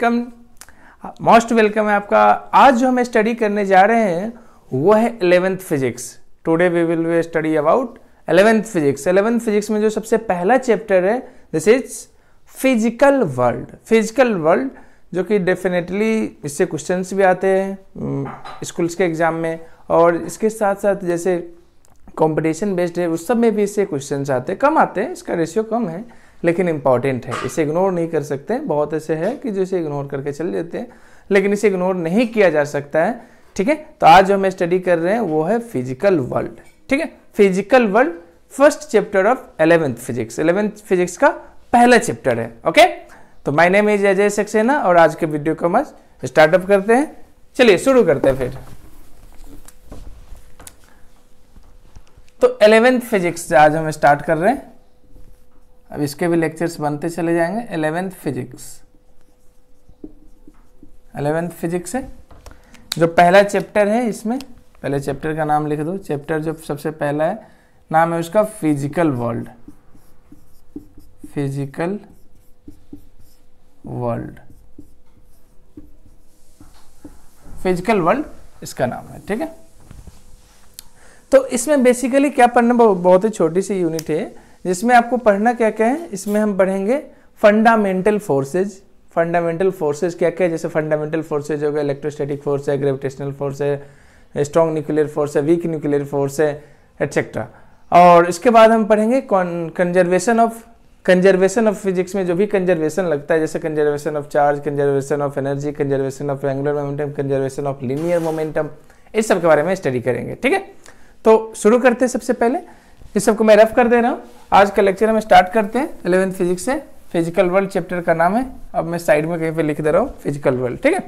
Welcome most welcome है आपका। आज जो हमें स्टडी करने जा रहे हैं, वो है eleventh physics today we will study about eleventh physics eleventh physics में जो सबसे पहला चैप्टर है this is physical world physical world जो कि डेफिनेटली इससे क्वेश्चंस भी आते हैं स्कूल्स के एग्ज़ाम में। और इसके साथ साथ जैसे कंपटीशन बेस्ड है, उस सब में भी इससे क्वेश्चंस आते हैं। कम आते हैं, इसका रेशियो कम है। लेकिन इंपॉर्टेंट है। इसे इग्नोर नहीं कर सकते बहुत ऐसे है कि जो इसे इग्नोर करके चल जाते हैं। लेकिन इसे इग्नोर नहीं किया जा सकता है। ठीक है? तो आज जो हम स्टडी कर रहे हैं, वो है फ़िज़िकल वर्ल्ड ठीक है? Physical world first chapter of eleventh physics eleventh physics का पहला चैप्टर है। ओके तो my name is Ajay Saxena और आज के वीडियो को हम स्टार्टअप करते हैं। चलिए, शुरू करते हैं फिर। तो एलेवेंथ फिजिक्स आज हम स्टार्ट कर रहे हैं। अब इसके भी लेक्चर्स बनते चले जाएँगे एलेवेंथ फिजिक्स एलेवेंथ फिजिक्स है जो पहला चैप्टर है इसमें, पहले चैप्टर का नाम लिख दो। चैप्टर जो सबसे पहला है, नाम है उसका physical world physical world physical world इसका नाम है, ठीक है? तो इसमें बेसिकली क्या पढ़ना बहुत ही छोटी सी यूनिट है। जिसमें आपको पढ़ना क्या क्या है, इसमें हम पढ़ेंगे फंडामेंटल फोर्सेज फंडामेंटल फोर्सेज क्या क्या है? जैसे फंडामेंटल फोर्सेज हो गए इलेक्ट्रोस्टैटिक फोर्स है ग्रेविटेशनल फोर्स है स्ट्रॉन्ग न्यूक्लियर फोर्स है वीक न्यूक्लियर फोर्स है एट्सेट्रा और इसके बाद हम पढ़ेंगे conservation of conservation of physics में जो भी कंजर्वेशन लगता है, जैसे conservation of charge conservation of energy conservation of angular momentum conservation of linear momentum इस सब के बारे में स्टडी करेंगे, ठीक है? तो शुरू करते हैं सबसे पहले। इस सबको मैं रफ कर दे रहा हूँ। आज का लेक्चर हम स्टार्ट करते हैं इलेवेंथ फिजिक्स से। फ़िज़िकल वर्ल्ड चैप्टर का नाम है। अब मैं साइड में कहीं पे लिख दे रहा हूँ फ़िज़िकल वर्ल्ड ठीक है?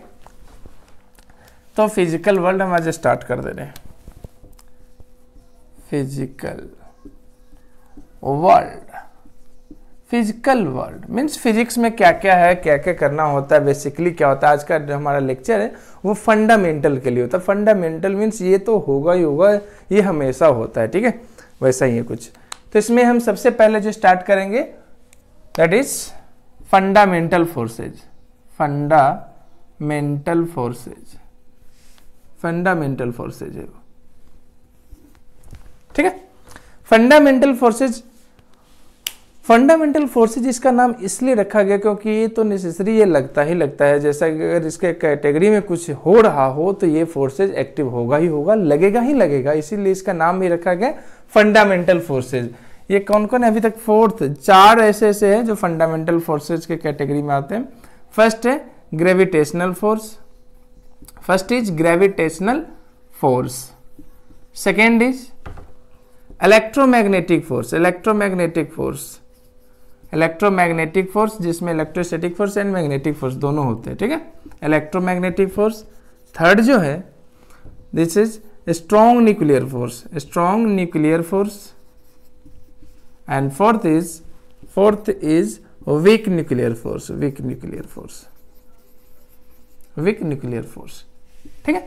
तो फ़िज़िकल वर्ल्ड हम आज स्टार्ट कर दे रहे हैं। Physical world physical world means physics में क्या क्या है क्या क्या करना होता है बेसिकली क्या होता है? आज का जो हमारा लेक्चर है, वो फंडामेंटल के लिए होता है। फंडामेंटल मीन्स ये तो होगा ही होगा, ये हमेशा होता है, ठीक है? वैसा ही है कुछ। तो इसमें हम सबसे पहले जो स्टार्ट करेंगे that is fundamental forces fundamental forces fundamental forces है वो। ठीक है? फंडामेंटल फोर्सेज फंडामेंटल फोर्सेज इसका नाम इसलिए रखा गया क्योंकि ये तो नेसेसरी ये लगता ही लगता है। जैसा कि अगर इसके कैटेगरी में कुछ हो रहा हो तो ये फोर्सेज एक्टिव होगा ही होगा, लगेगा ही लगेगा। इसीलिए इसका नाम भी रखा गया फंडामेंटल फोर्सेज ये कौन कौन है? अभी तक फोर्थ चार ऐसे ऐसे हैं जो फंडामेंटल फोर्सेज के कैटेगरी में आते हैं। फ़र्स्ट है gravitational force first is gravitational force second is electromagnetic force electromagnetic force electromagnetic force जिसमें electrostatic force and magnetic force दोनों होते हैं, ठीक है? इलेक्ट्रोमैग्नेटिक फोर्स थर्ड जो है this is strong nuclear force strong nuclear force and fourth is fourth is weak nuclear force, weak nuclear force. Weak nuclear force. ठीक है?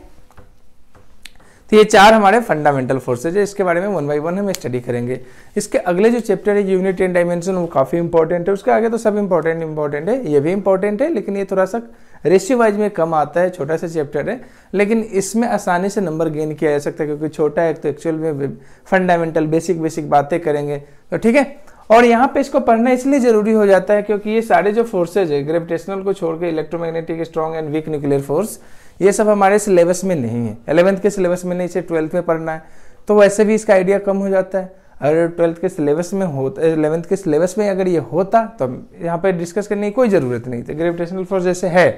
तो ये चार हमारे फंडामेंटल फोर्सेज है, इसके बारे में वन बाई वन हम स्टडी करेंगे। इसके अगले जो चैप्टर है यूनिट एंड डायमेंशन वो काफ़ी इंपॉर्टेंट है। उसके आगे तो सब इंपॉर्टेंट इंपॉर्टेंट है। ये भी इंपॉर्टेंट है, लेकिन ये थोड़ा सा रेशियो वाइज में कम आता है, छोटा सा चैप्टर है, लेकिन इसमें आसानी से नंबर गेन किया जा सकता है, क्योंकि छोटा है तो एक्चुअल में फंडामेंटल बेसिक बेसिक बातें करेंगे तो ठीक है? और यहाँ पे इसको पढ़ना इसलिए ज़रूरी हो जाता है क्योंकि ये सारे जो फोर्सेज है ग्रेविटेशनल को छोड़ के electromagnetic strong and weak nuclear force ये सब हमारे सिलेबस में नहीं है। एलेवंथ के सिलेबस में नहीं इसे ट्वेल्थ में पढ़ना है तो वैसे भी इसका आइडिया कम हो जाता है। अगर ट्वेल्थ के सिलेबस में होता इलेवंथ के सिलेबस में अगर ये होता तो यहाँ पे डिस्कस करने की कोई ज़रूरत नहीं थी। ग्रेविटेशनल फोर्स जैसे है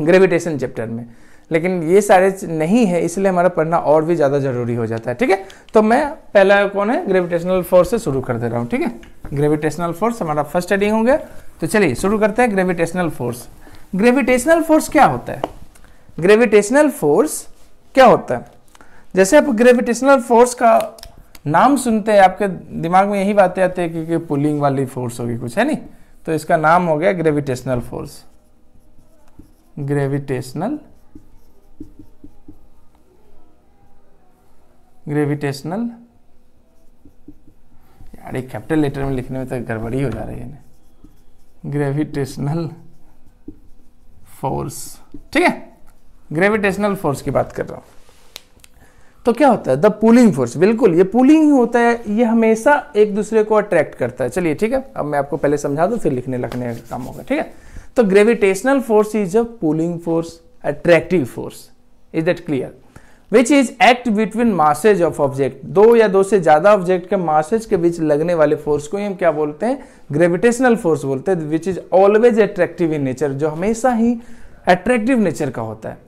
ग्रेविटेशन चैप्टर में। लेकिन ये सारे नहीं है इसलिए हमारा पढ़ना और भी ज़्यादा ज़रूरी हो जाता है ठीक है? तो मैं पहला कौन है? ग्रेविटेशनल फोर्स से शुरू कर दे रहा हूँ ठीक है? ग्रेविटेशनल फोर्स हमारा फ़र्स्ट स्टडी हो गया तो चलिए शुरू करते हैं ग्रेविटेशनल फोर्स ग्रेविटेशनल फोर्स क्या होता है? ग्रेविटेशनल फोर्स क्या होता है? जैसे आप ग्रेविटेशनल फोर्स का नाम सुनते हैं आपके दिमाग में यही बातें आती है कि, कि पुलिंग वाली फोर्स होगी कुछ है नहीं? तो इसका नाम हो गया ग्रेविटेशनल फोर्स ग्रेविटेशनल ग्रेविटेशनल यार एक कैपिटल लेटर में लिखने में तो गड़बड़ी हो जा रही है ग्रेविटेशनल फोर्स ठीक है? ग्रेविटेशनल फोर्स की बात कर रहा हूँ। तो क्या होता है? द पुलिंग फोर्स बिल्कुल, ये पुलिंग ही होता है, ये हमेशा एक दूसरे को अट्रैक्ट करता है। चलिए, ठीक है? अब मैं आपको पहले समझा दूँ, फिर लिखने लगने का काम होगा, ठीक है? तो gravitational force is a pulling force attractive force is that clear which is act between masses of object दो या दो से ज़्यादा ऑब्जेक्ट के मासेज के बीच लगने वाले फोर्स को हम क्या बोलते हैं? ग्रेविटेशनल फोर्स बोलते हैं which is always attractive in nature जो हमेशा ही अट्रैक्टिव नेचर का होता है।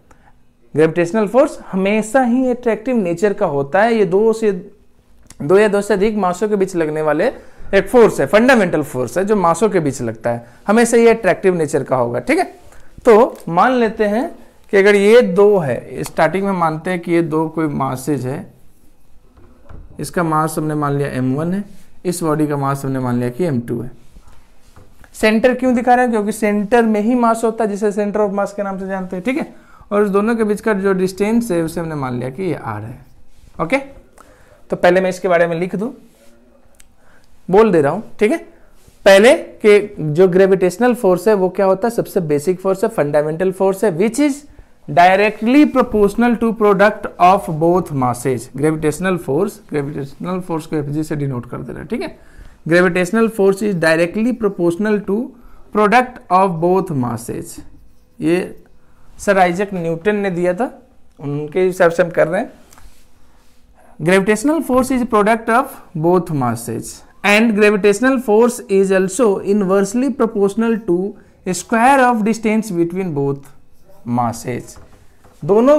ग्रेविटेशनल फोर्स हमेशा ही अट्रैक्टिव नेचर का होता है, ये दो से, दो या दो से अधिक मासों के बीच लगने वाले एक फोर्स है फंडामेंटल फोर्स है, जो मासों के बीच लगता है। हमेशा ये अट्रैक्टिव नेचर का होगा, ठीक है? तो मान लेते हैं कि अगर ये दो है स्टार्टिंग में मानते हैं कि ये दो कोई मासेज है, इसका मास हमने मान लिया m1 है, इस बॉडी का मास हमने मान लिया कि m2 है। सेंटर क्यों दिखा रहे हैं? क्योंकि सेंटर में ही मास होता है, जिसे सेंटर ऑफ़ मास के नाम से जानते हैं, ठीक है? और उस दोनों के बीच का जो डिस्टेंस है, उसे हमने मान लिया कि ये आर है ओके तो पहले मैं इसके बारे में लिख दू। बोल दे रहा हूँ, ठीक है? पहले के जो ग्रेविटेशनल फोर्स है, वो क्या होता है? सबसे बेसिक फोर्स है फंडामेंटल फोर्स है which is directly proportional to product of both masses gravitational force gravitational force को एफ़ से डिनोट कर दे रहा है, ठीक है? Gravitational force is directly proportional to product of both masses ये सर आइजक न्यूटन ने दिया था, उनके हिसाब से हम कर रहे हैं। Gravitational force is product of both masses and gravitational force is also inversely proportional to square of distance between both masses दोनों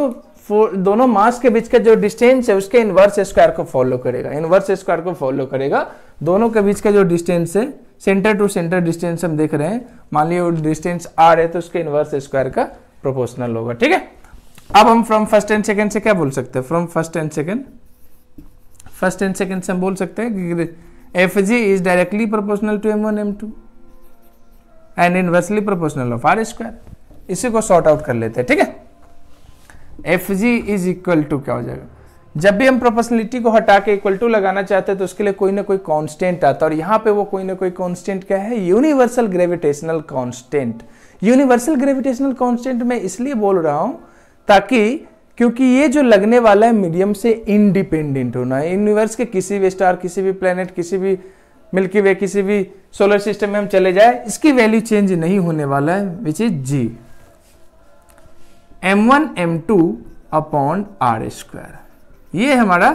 दोनों मास के बीच का जो डिस्टेंस है, उसके इनवर्स स्क्वायर को फॉलो करेगा। इनवर्स स्क्वायर को फॉलो करेगा। दोनों के बीच का जो डिस्टेंस है सेंटर टू सेंटर डिस्टेंस हम देख रहे हैं। मान लिया डिस्टेंस आर है तो उसके इनवर्स स्क्वायर का प्रोपोर्शनल होगा। ठीक है? अब हम फ्रॉम फ़र्स्ट एंड सेकंड से क्या बोल सकते हैं? From first and second first and second से हम बोल सकते हैं F G is directly proportional to M one M two and inversely proportional of R square इसी को सॉर्ट आउट कर लेते हैं, ठीक है? F G is equal to क्या हो जाएगा? जब भी हम प्रोपोर्शनलिटी को हटा के इक्वल टू लगाना चाहते हैं तो उसके लिए कोई ना कोई कांस्टेंट आता है। और यहाँ पे वो कोई ना कोई कांस्टेंट क्या है? Universal gravitational constant universal gravitational constant मैं इसलिए बोल रहा हूँ ताकि क्योंकि ये जो लगने वाला है मीडियम से इंडिपेंडेंट होना है। यूनिवर्स के किसी भी स्टार, किसी भी प्लेनेट, किसी भी मिल्की वे, किसी भी सोलर सिस्टम में हम चले जाए, इसकी वैल्यू चेंज नहीं होने वाला है which is G M one M two upon R square ये हमारा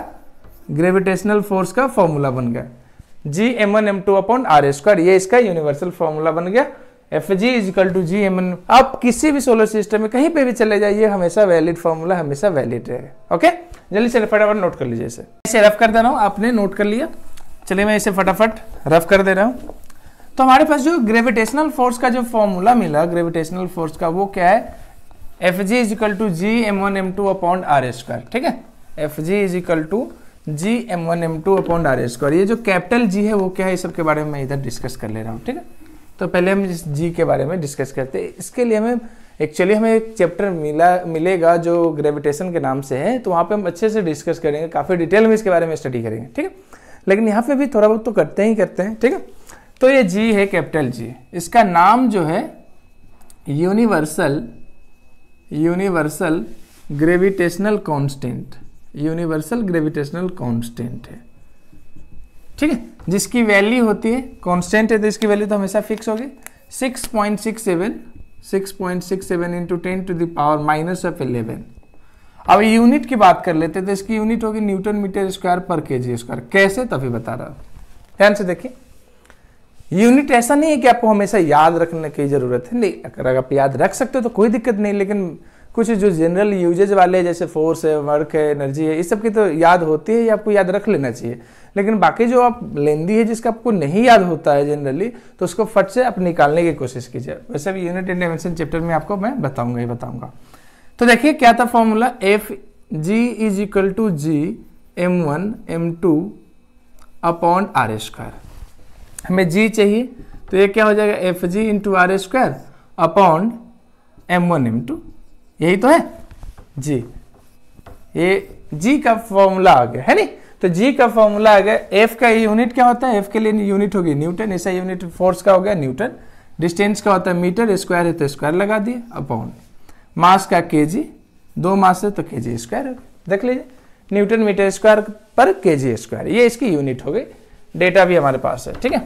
ग्रेविटेशनल फोर्स का फॉर्मूला बन गया। G M one M two upon R square ये इसका यूनिवर्सल फॉर्मूला बन गया। F G is equal to G M N आप किसी भी सोलर सिस्टम में कहीं पे भी चले जाइए हमेशा वैलिड फॉर्मूला हमेशा वैलिड रहेगा ओके जल्दी से फटाफट नोट कर लीजिए इसे। इसे रफ कर दे रहा हूँ, आपने नोट कर लिया। चलिए मैं इसे फटाफट रफ कर दे रहा हूँ। तो हमारे पास जो ग्रेविटेशनल फोर्स का जो फॉर्मूला मिला ग्रेविटेशनल फोर्स का, वो क्या है? F G is equal to G M one M two upon R square ठीक है? F G is equal to G M one M two upon R S square ये जो कैपिटल जी है, वो क्या है? इस सब के बारे में मैं इधर डिस्कस कर ले रहा हूँ, ठीक है? तो पहले हम इस जी के बारे में डिस्कस करते हैं। इसके लिए हमें एक्चुअली हमें एक चैप्टर मिला, मिलेगा जो ग्रेविटेशन के नाम से है। तो वहाँ पे हम अच्छे से डिस्कस करेंगे, काफ़ी डिटेल में इसके बारे में स्टडी करेंगे, ठीक है? लेकिन यहाँ पे भी थोड़ा बहुत तो करते ही करते हैं, ठीक है? तो ये जी है कैपिटल जी इसका नाम जो है universal universal gravitational constant universal gravitational constant है। ठीक है? जिसकी वैल्यू होती है कांस्टेंट है तो इसकी वैल्यू तो हमेशा फिक्स होगी। 6.67 6.67 into ten to the power minus of eleven अब यूनिट की बात कर लेते हैं तो इसकी यूनिट होगी न्यूटन मीटर स्क्वायर पर के जी स्क्वायर कैसे? तभी बता रहा हूँ। ध्यान से देखिए। यूनिट ऐसा नहीं है कि आपको हमेशा याद रखने की ज़रूरत है। नहीं, अगर आप याद रख सकते हो तो कोई दिक्कत नहीं, लेकिन कुछ जो जनरल यूजेज वाले, जैसे फोर्स है वर्क है एनर्जी है, इस सब की तो याद होती है या आपको याद रख लेना चाहिए? लेकिन बाकी जो आप लेंदी है, जिसका आपको नहीं याद होता है जनरली तो उसको फट से आप निकालने की कोशिश कीजिए। वैसे भी यूनिट एंड डायमेंशन चैप्टर में आपको मैं बताऊँगा ही बताऊँगा। तो देखिए, क्या था formula F G is equal to G M one M two upon R square हमें जी चाहिए तो ये क्या हो जाएगा? F G into R square upon M one M two यही तो है? जी। ये जी का फॉर्मूला आ गया, है नहीं? तो जी का फॉर्मूला आ गया एफ़ का यूनिट क्या होता है? एफ़ के लिए यूनिट होगी न्यूटन ऐसा यूनिट फोर्स का हो गया न्यूटन डिस्टेंस का होता है मीटर स्क्वायर है तो स्क्वायर लगा दिए अपॉन मास का केजी दो मास है तो केजी स्क्वायर हो देख लीजिए न्यूटन मीटर स्क्वायर पर केजी स्क्वायर ये इसकी यूनिट हो गई। डेटा भी हमारे पास है, ठीक है?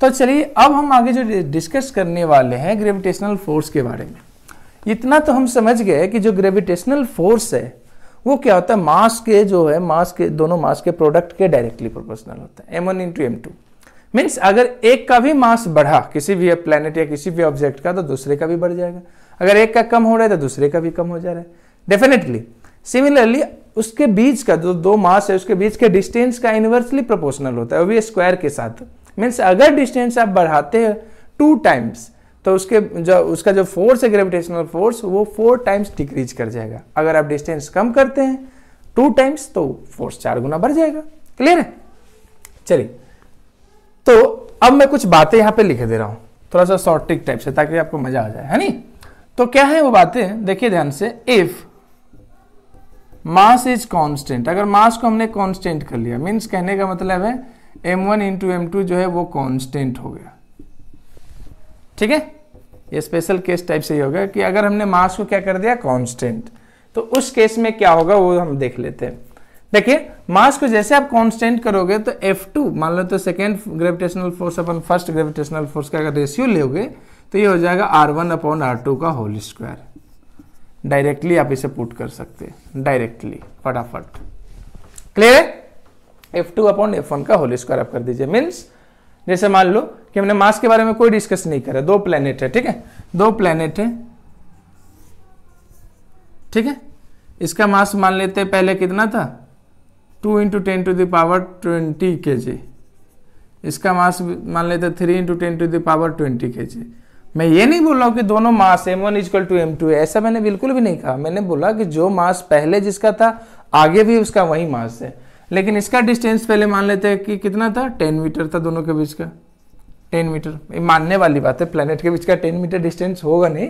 तो चलिए, अब हम आगे जो डिस्कस करने वाले हैं ग्रेविटेशनल फोर्स के बारे में। इतना तो हम समझ गए कि जो ग्रेविटेशनल फोर्स है, वो क्या होता है? मास के जो है मास के, दोनों मास के प्रोडक्ट के डायरेक्टली प्रोपोर्शनल होता है। M one into M two means अगर एक का भी मास बढ़ा, किसी भी प्लेनेट या किसी भी ऑब्जेक्ट का तो दूसरे का भी बढ़ जाएगा। अगर एक का कम हो रहा है तो दूसरे का भी कम हो जा रहा है। डेफिनेटली सिमिलरली उसके बीच का, जो दो मास है, उसके बीच के डिस्टेंस का इनवर्सली प्रोपोर्शनल होता है, वो भी स्क्वायर के साथ। मीन्स अगर डिस्टेंस आप बढ़ाते हैं टू टाइम्स तो उसके जो, उसका जो फोर्स है ग्रेविटेशनल फोर्स वो फोर टाइम्स डिक्रीज कर जाएगा। अगर आप डिस्टेंस कम करते हैं टू टाइम्स तो फोर्स चार गुना बढ़ जाएगा। क्लियर है? चलिए। तो अब मैं कुछ बातें यहाँ पे लिख दे रहा हूँ। थोड़ा सा शॉर्ट टिक टाइप से, ताकि आपको मज़ा आ जाए, है नहीं? तो क्या है वो बातें? देखिए ध्यान से इफ़ मास इज़ कांस्टेंट अगर मास को हमने कांस्टेंट कर लिया मींस कहने का मतलब है m1 one into M two जो है, वो कांस्टेंट हो गया। ठीक है? ये स्पेशल केस टाइप से ही होगा कि अगर हमने मास को क्या कर दिया? कांस्टेंट तो उस केस में क्या होगा वो हम देख लेते हैं। देखिए मास को जैसे आप कांस्टेंट करोगे तो F2 मान लो तो सेकेंड ग्रेविटेशनल फोर्स अपन फ़र्स्ट ग्रेविटेशनल फोर्स का अगर रेशियो लोगे तो ये हो जाएगा R one upon R two का होल स्क्वायर डायरेक्टली आप इसे पुट कर सकते हैं। डायरेक्टली फटाफट. क्लियर है? F two upon F one का होल स्क्वायर आप कर दीजिए। मीन्स जैसे मान लो कि हमने मास के बारे में कोई डिस्कस नहीं करा, दो प्लेनेट है, ठीक है? दो प्लेनेट है, ठीक है? इसका मास मान लेते हैं, पहले कितना था? Two into ten to the power twenty K G इसका मास मान लेते three into ten to the power twenty K G मैं ये नहीं बोल रहा हूँ कि दोनों mass M one equal to M two ऐसा मैंने बिल्कुल भी नहीं कहा। मैंने बोला कि जो मास पहले जिसका था, आगे भी उसका वही मास है। लेकिन इसका डिस्टेंस पहले मान लेते हैं कि कितना था? टेन मीटर था दोनों के बीच का। टेन मीटर ये मानने वाली बात है प्लेनेट के बीच का टेन मीटर डिस्टेंस होगा नहीं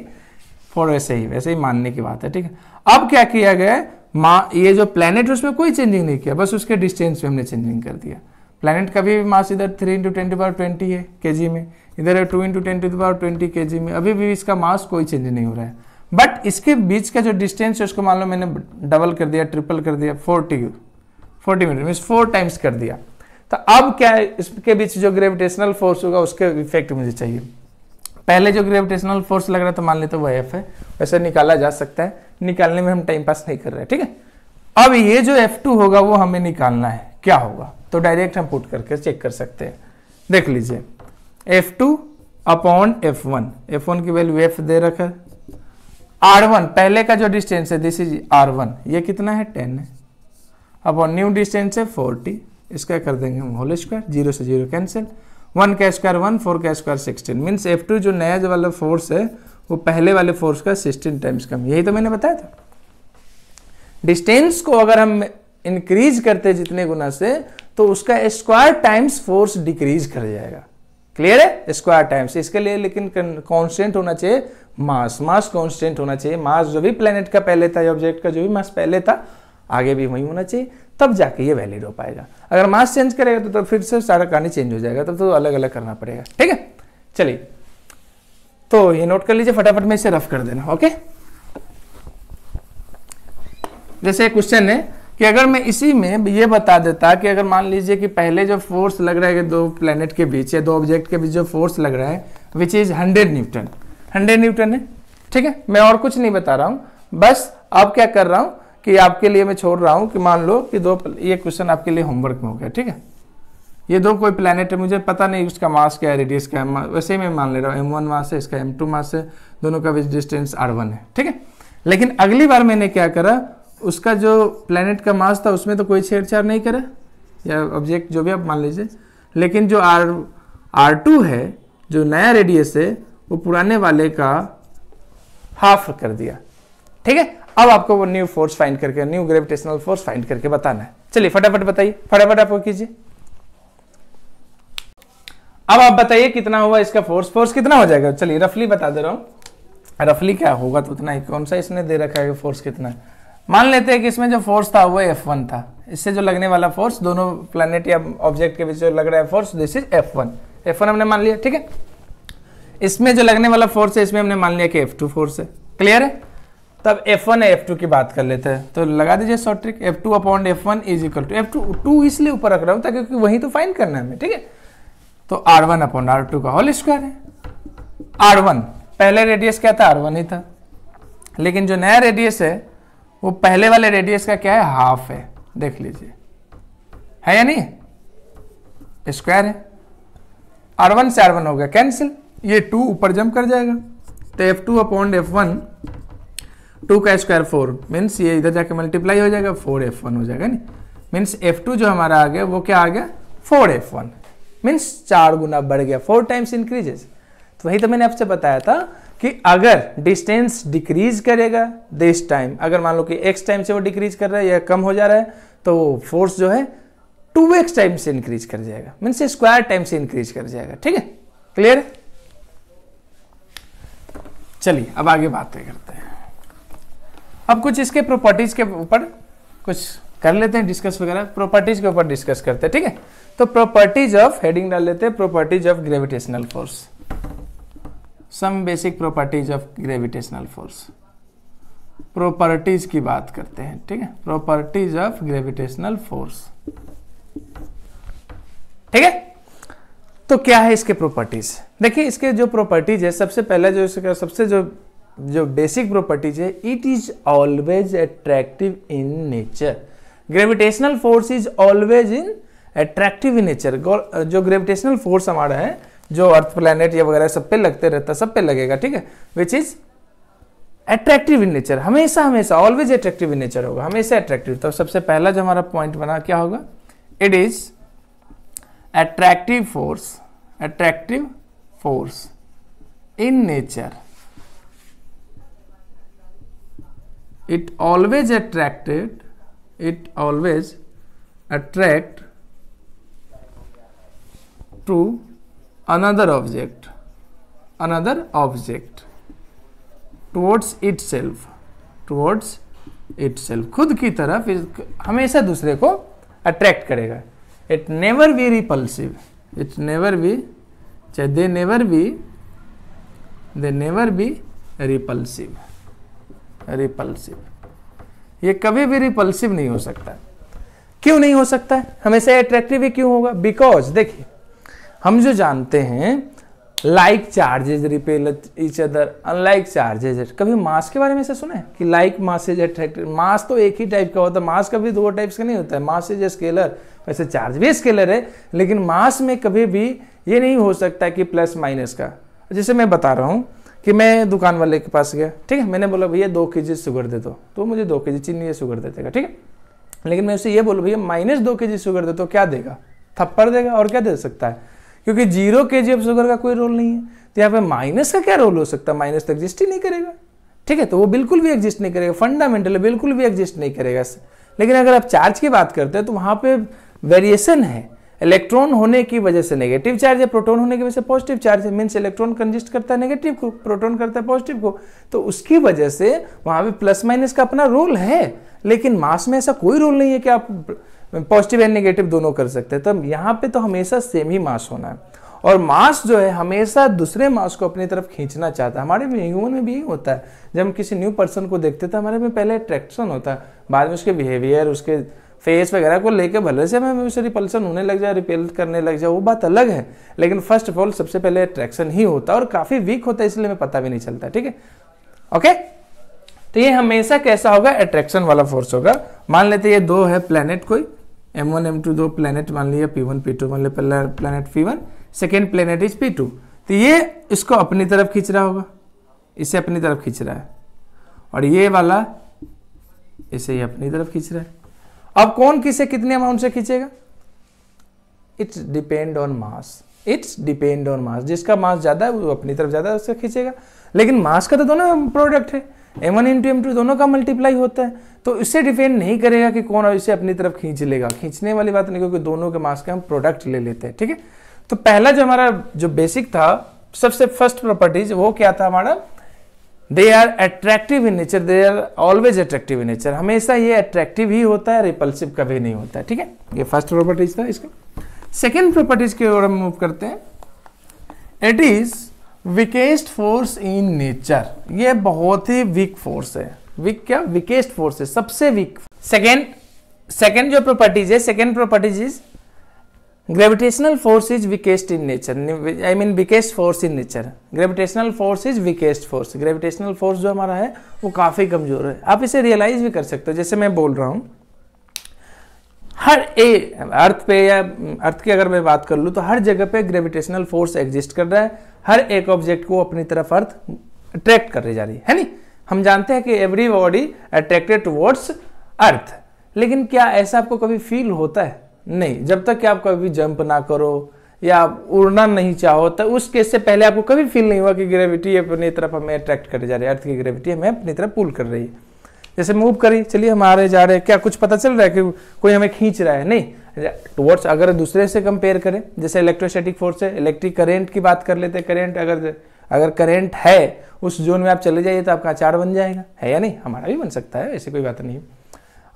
फॉर वैसे ही वैसे ही मानने की बात है, ठीक है? अब क्या किया गया माँ, ये जो प्लेनेट उसमें कोई चेंजिंग नहीं किया, बस उसके डिस्टेंस में हमने चेंजिंग कर दिया। प्लेनेट का भी मास इधर थ्री इंटू ट्वेंटी बार ट्वेंटी है के में। इधर है two into ten to the power twenty के में। अभी भी इसका मास कोई चेंज नहीं हो रहा है। बट इसके बीच का जो डिस्टेंस है, उसको मान लो मैंने डबल कर दिया ट्रिपल कर दिया forty forty metre mean four times कर दिया। तो अब क्या है, इसके बीच जो ग्रेविटेशनल फोर्स होगा, उसके इफ़ेक्ट मुझे चाहिए। पहले जो ग्रेविटेशनल फोर्स लग रहा है तो मान लेते वो एफ़ है। वैसे निकाला जा सकता है। निकालने में हम टाइम पास नहीं कर रहे ठीक है? अब ये जो F2 होगा, वो हमें निकालना है। क्या होगा? तो डायरेक्ट हम पुट करके चेक कर सकते हैं। देख लीजिए। F two upon F one F one की वैल्यू एफ़ दे रखा आर वन पहले का जो डिस्टेंस है दिस इज़ आर वन ये कितना है? टेन है। अपॉन न्यू डिस्टेंस है फोर्टी इसका कर देंगे हम होल स्क्वायर ज़ीरो से ज़ीरो कैंसिल वन का स्क्वायर वन फोर का square sixteen means F two जो नया जो वाला फोर्स है, वो पहले वाले फोर्स का सिक्सटीन टाइम्स कम। यही तो मैंने बताया था। डिस्टेंस को अगर हम इंक्रीज करते जितने गुना से तो उसका स्क्वायर टाइम्स फोर्स डिक्रीज कर जाएगा। क्लियर है? स्क्वायर टाइम्स इसके लिए लेकिन कांस्टेंट होना चाहिए मास मास कांस्टेंट होना चाहिए। मास जो भी प्लेनेट का पहले था ऑब्जेक्ट का जो भी मास पहले था आगे भी वही होना चाहिए तब जाके ये वैलिड हो पाएगा। अगर मास चेंज करेगा तो, तो फिर से सारा कहानी चेंज हो जाएगा तब तो तो अलग अलग करना पड़ेगा ठीक है? चलिए तो ये नोट कर लीजिए फटाफट में इसे रफ कर देना ओके जैसे क्वेश्चन है कि अगर मैं इसी में ये बता देता कि अगर मान लीजिए कि पहले जो फोर्स लग रहा है दो प्लेनेट के बीच या दो ऑब्जेक्ट के बीच जो फोर्स लग रहा है which is hundred newton hundred newton है ठीक है? मैं और कुछ नहीं बता रहा हूँ बस अब क्या कर रहा हूँ कि आपके लिए मैं छोड़ रहा हूँ कि मान लो कि दो ये क्वेश्चन आपके लिए होमवर्क में हो गया, ठीक है? ये दो कोई प्लानट है, मुझे पता नहीं उसका मास क्या है रेडियस क्या है वैसे मैं मान ले रहा हूँ एम वन मास है, इसका एम टू मास है, दोनों का डिस्टेंस आर वन है, ठीक है? लेकिन अगली बार मैंने क्या करा, उसका जो प्लेनेट का मास था, उसमें तो कोई छेड़छाड़ नहीं करा, या ऑब्जेक्ट जो भी आप मान लीजिए, लेकिन जो आर आर टू है, जो नया रेडियस है, वो पुराने वाले का हाफ़ कर दिया, ठीक है? अब आपको वो न्यू फोर्स फाइंड करके न्यू ग्रेविटेशनल फोर्स फाइंड करके बताना है। चलिए, फटाफट बताइए। फटाफट आप कीजिए। अब आप बताइए कितना हुआ इसका फोर्स फोर्स कितना हो जाएगा? चलिए रफली बता दे रहा हूँ। रफली क्या होगा तो उतना ही। कौन सा इसने दे रखा है फोर्स कितना? है मान लेते हैं कि इसमें जो फोर्स था वो एफ़ वन था। इससे जो लगने वाला फोर्स दोनों प्लेनेट या ऑब्जेक्ट के बीच जो लग रहा है force this is F one F one हमने मान लिया, ठीक है? इसमें जो लगने वाला फोर्स है, इसमें हमने मान लिया कि F2 फोर्स है। क्लियर है? तब F1 है F2 की बात कर लेते हैं। तो लगा दीजिए short trick F2 two upon F1 is equal to F2 two इसलिए ऊपर रख रहा हूँ ताकि वही तो फाइन करना है हमें, ठीक है? तो R1 अपॉन R2 का होल स्क्वायर है। R1 पहले रेडियस क्या था? R1 ही था। लेकिन जो नया रेडियस है, वो पहले वाले रेडियस का क्या है? हाफ़ है। देख लीजिए। है या नहीं? स्क्वायर है। R1 से R1 हो गया। कैंसिल ये टू ऊपर जम कर जाएगा। तो F two upon F one two का स्क्वायर फोर। मीन्स ये इधर जाके मल्टीप्लाई हो जाएगा फोर एफ़ वन हो जाएगा नहीं? मीन्स एफ़ टू जो हमारा आ गया, वो क्या आ गया? फोर एफ़ वन मीन्स चार गुना बढ़ गया फोर टाइम्स इंक्रीजेस तो वही तो मैंने आपसे बताया था कि अगर डिस्टेंस डिक्रीज करेगा दिस टाइम अगर मान लो कि एक्स टाइम से वो डिक्रीज कर रहा है या कम हो जा रहा है तो फोर्स जो है टू एक्स टाइम से इंक्रीज कर जाएगा। मीन्स स्क्वायर टाइम से इंक्रीज कर जाएगा। ठीक है? क्लियर चलिए, अब आगे बातें करते हैं। अब कुछ इसके प्रॉपर्टीज़ के ऊपर कुछ कर लेते हैं डिस्कस वगैरह। प्रॉपर्टीज़ के ऊपर डिस्कस करते हैं, ठीक है? तो प्रॉपर्टीज़ ऑफ़ हेडिंग डाल लेते हैं properties of gravitational force some basic properties of gravitational force properties की बात करते हैं, ठीक है? प्रॉपर्टीज़ ऑफ़ ग्रेविटेशनल फोर्स ठीक है? तो क्या है इसके प्रॉपर्टीज़ देखिए, इसके जो प्रॉपर्टीज़ है, सबसे पहले जो इसका, सबसे जो जो बेसिक प्रॉपर्टीज़ है it is always attractive in nature gravitational force is always in attractive in nature जो ग्रेविटेशनल फोर्स हमारा है, जो अर्थ प्लैनेट या वगैरह सब पे लगते रहता है, सब पे लगेगा, ठीक है? Which is attractive in nature हमेशा हमेशा ऑलवेज अट्रैक्टिव इन नेचर होगा, हमेशा अट्रैक्टिव तो सबसे पहला जो हमारा पॉइंट बना, क्या होगा? It is attractive force attractive force in nature. It always attracted it always attract to another object another object towards itself towards itself खुद की तरफ़ हमेशा दूसरे को अट्रैक्ट करेगा it never be repulsive it never be they never be they never be repulsive repulsive. ये कभी भी रिपल्सिव नहीं हो सकता। क्यों नहीं हो सकता? है हमेशा अट्रैक्टिव ही क्यों होगा? बिकॉज़ देखिए, हम जो जानते हैं like charges repel each other unlike charges कभी मास के बारे में से सुना है कि like mass is attractive mass तो एक ही टाइप का होता है मास कभी दो टाइप्स का नहीं होता है। मास इज़ स्केलर वैसे चार्ज भी स्केलर है, लेकिन मास में कभी भी ये नहीं हो सकता कि प्लस माइनस का। जैसे मैं बता रहा हूँ कि मैं दुकान वाले के पास गया, ठीक है? मैंने बोला, भैया, दो के जी शुगर दे दो। तो मुझे दो के जी चीनी या शुगर दे देगा, ठीक है? लेकिन मैं उसे ये बोलूँ, भैया, माइनस दो के जी शुगर दे तो क्या देगा? थप्पड़ देगा और क्या दे सकता है? क्योंकि ज़ीरो के जी ऑफ़ शुगर का कोई रोल नहीं है। तो यहाँ पे माइनस का क्या रोल हो सकता है? माइनस तो एग्जिस्ट ही नहीं करेगा, ठीक है? तो वो बिल्कुल भी एग्जिस्ट नहीं करेगा, फंडामेंटली बिल्कुल भी एग्जिस्ट नहीं करेगा। लेकिन अगर आप चार्ज की बात करते हैं तो वहाँ पे वेरिएशन है। इलेक्ट्रॉन होने की वजह से नेगेटिव चार्ज है प्रोटॉन होने की वजह से पॉजिटिव चार्ज है। मीन्स इलेक्ट्रॉन कंजिस्ट करता है नेगेटिव को प्रोटॉन करता है पॉजिटिव को। तो उसकी वजह से वहाँ पे प्लस माइनस का अपना रोल है। लेकिन मास में ऐसा कोई रोल नहीं है कि आप पॉजिटिव एंड नेगेटिव दोनों कर सकते हैं। तो यहाँ पे तो हमेशा सेम ही मास होना है। और मास जो है, हमेशा दूसरे मास को अपनी तरफ़ खींचना चाहता है। हमारे ह्यूमन में भी यही होता है। जब हम किसी न्यू पर्सन को देखते तो हमारे में पहले अट्रैक्शन होता है। बाद में उसके बिहेवियर उसके फेस वगैरह को लेके भले से हमें रिपल्सन होने लग जाए रिपेल करने लग जाए, वो बात अलग है। लेकिन फ़र्स्ट ऑफ़ ऑल सबसे पहले अट्रैक्शन ही होता है और काफ़ी वीक होता है, इसलिए हमें पता भी नहीं चलता, ठीक है? ओके तो ये हमेशा कैसा होगा? अट्रैक्शन वाला फोर्स होगा। मान लेते ये दो है प्लेनेट कोई। एम वन एम टू दो प्लेनेट मान लिया पी वन पी टू मान लिया planet P one second planet is P two तो ये इसको अपनी तरफ़ खींच रहा होगा। इसे अपनी तरफ़ खींच रहा है। और ये वाला, इसे ये अपनी तरफ़ खींच रहा है। अब कौन किसे कितने अमाउंट से खींचेगा? It's depend on mass it's depend on mass जिसका मास ज़्यादा है, वो अपनी तरफ़ ज़्यादा उससे खींचेगा। लेकिन मास का तो दोनों प्रोडक्ट है। M one into M two दोनों का मल्टीप्लाई होता है। तो इससे डिपेंड नहीं करेगा कि कौन इसे अपनी तरफ़ खींच लेगा। खींचने वाली बात नहीं, क्योंकि दोनों के मास के हम प्रोडक्ट ले लेते हैं, ठीक है? तो पहला जो हमारा जो बेसिक था, सबसे फ़र्स्ट प्रॉपर्टीज़ वो क्या था हमारा? They are attractive in nature they are always attractive in nature हमेशा ये अट्रैक्टिव ही होता है रिपल्सिव कभी नहीं होता है ठीक है? ये फ़र्स्ट प्रॉपर्टीज़ था इसका। सेकेंड प्रॉपर्टीज़ की ओर हम मूव करते हैं। It is weakest force in nature ये बहुत ही वीक फोर्स है। वीक क्या? वीकेस्ट फोर्स है, सबसे वीक सेकेंड सेकेंड जो प्रॉपर्टीज़ है second properties is gravitational force is weakest in nature I mean weakest force in nature gravitational force is weakest force gravitational force जो हमारा है, वो काफ़ी कमज़ोर है। आप इसे रियलाइज़ भी कर सकते हो। जैसे मैं बोल रहा हूँ, हर ए अर्थ पे या अर्थ की अगर मैं बात कर लूँ तो हर जगह पे ग्रेविटेशनल फोर्स एग्जिस्ट कर रहा है। हर एक ऑब्जेक्ट को अपनी तरफ़ अर्थ अट्रैक्ट कर रही जा रही है। नहीं? हम जानते हैं कि every body attracted towards earth लेकिन क्या ऐसा आपको कभी फील होता है? नहीं, जब तक कि आप कभी जंप ना करो या आप उड़ना नहीं चाहो तो उस केस से पहले आपको कभी फील नहीं हुआ कि ग्रेविटी अपनी तरफ़ हमें अट्रैक्ट कर जा रही है अर्थ की ग्रेविटी हमें अपनी तरफ़ पुल कर रही है। जैसे मूव करी, चलिए हम आ रहे, जा रहे हैं क्या कुछ पता चल रहा है कि कोई हमें खींच रहा है? नहीं। टुवर्ड्स अगर दूसरे से कंपेयर करें, जैसे इलेक्ट्रोस्टैटिक फोर्स है इलेक्ट्रिक करेंट की बात कर लेते हैं करेंट अगर अगर करेंट है, उस जोन में आप चले जाइए तो आपका अचार बन जाएगा। है या नहीं? हमारा भी बन सकता है, ऐसी कोई बात नहीं।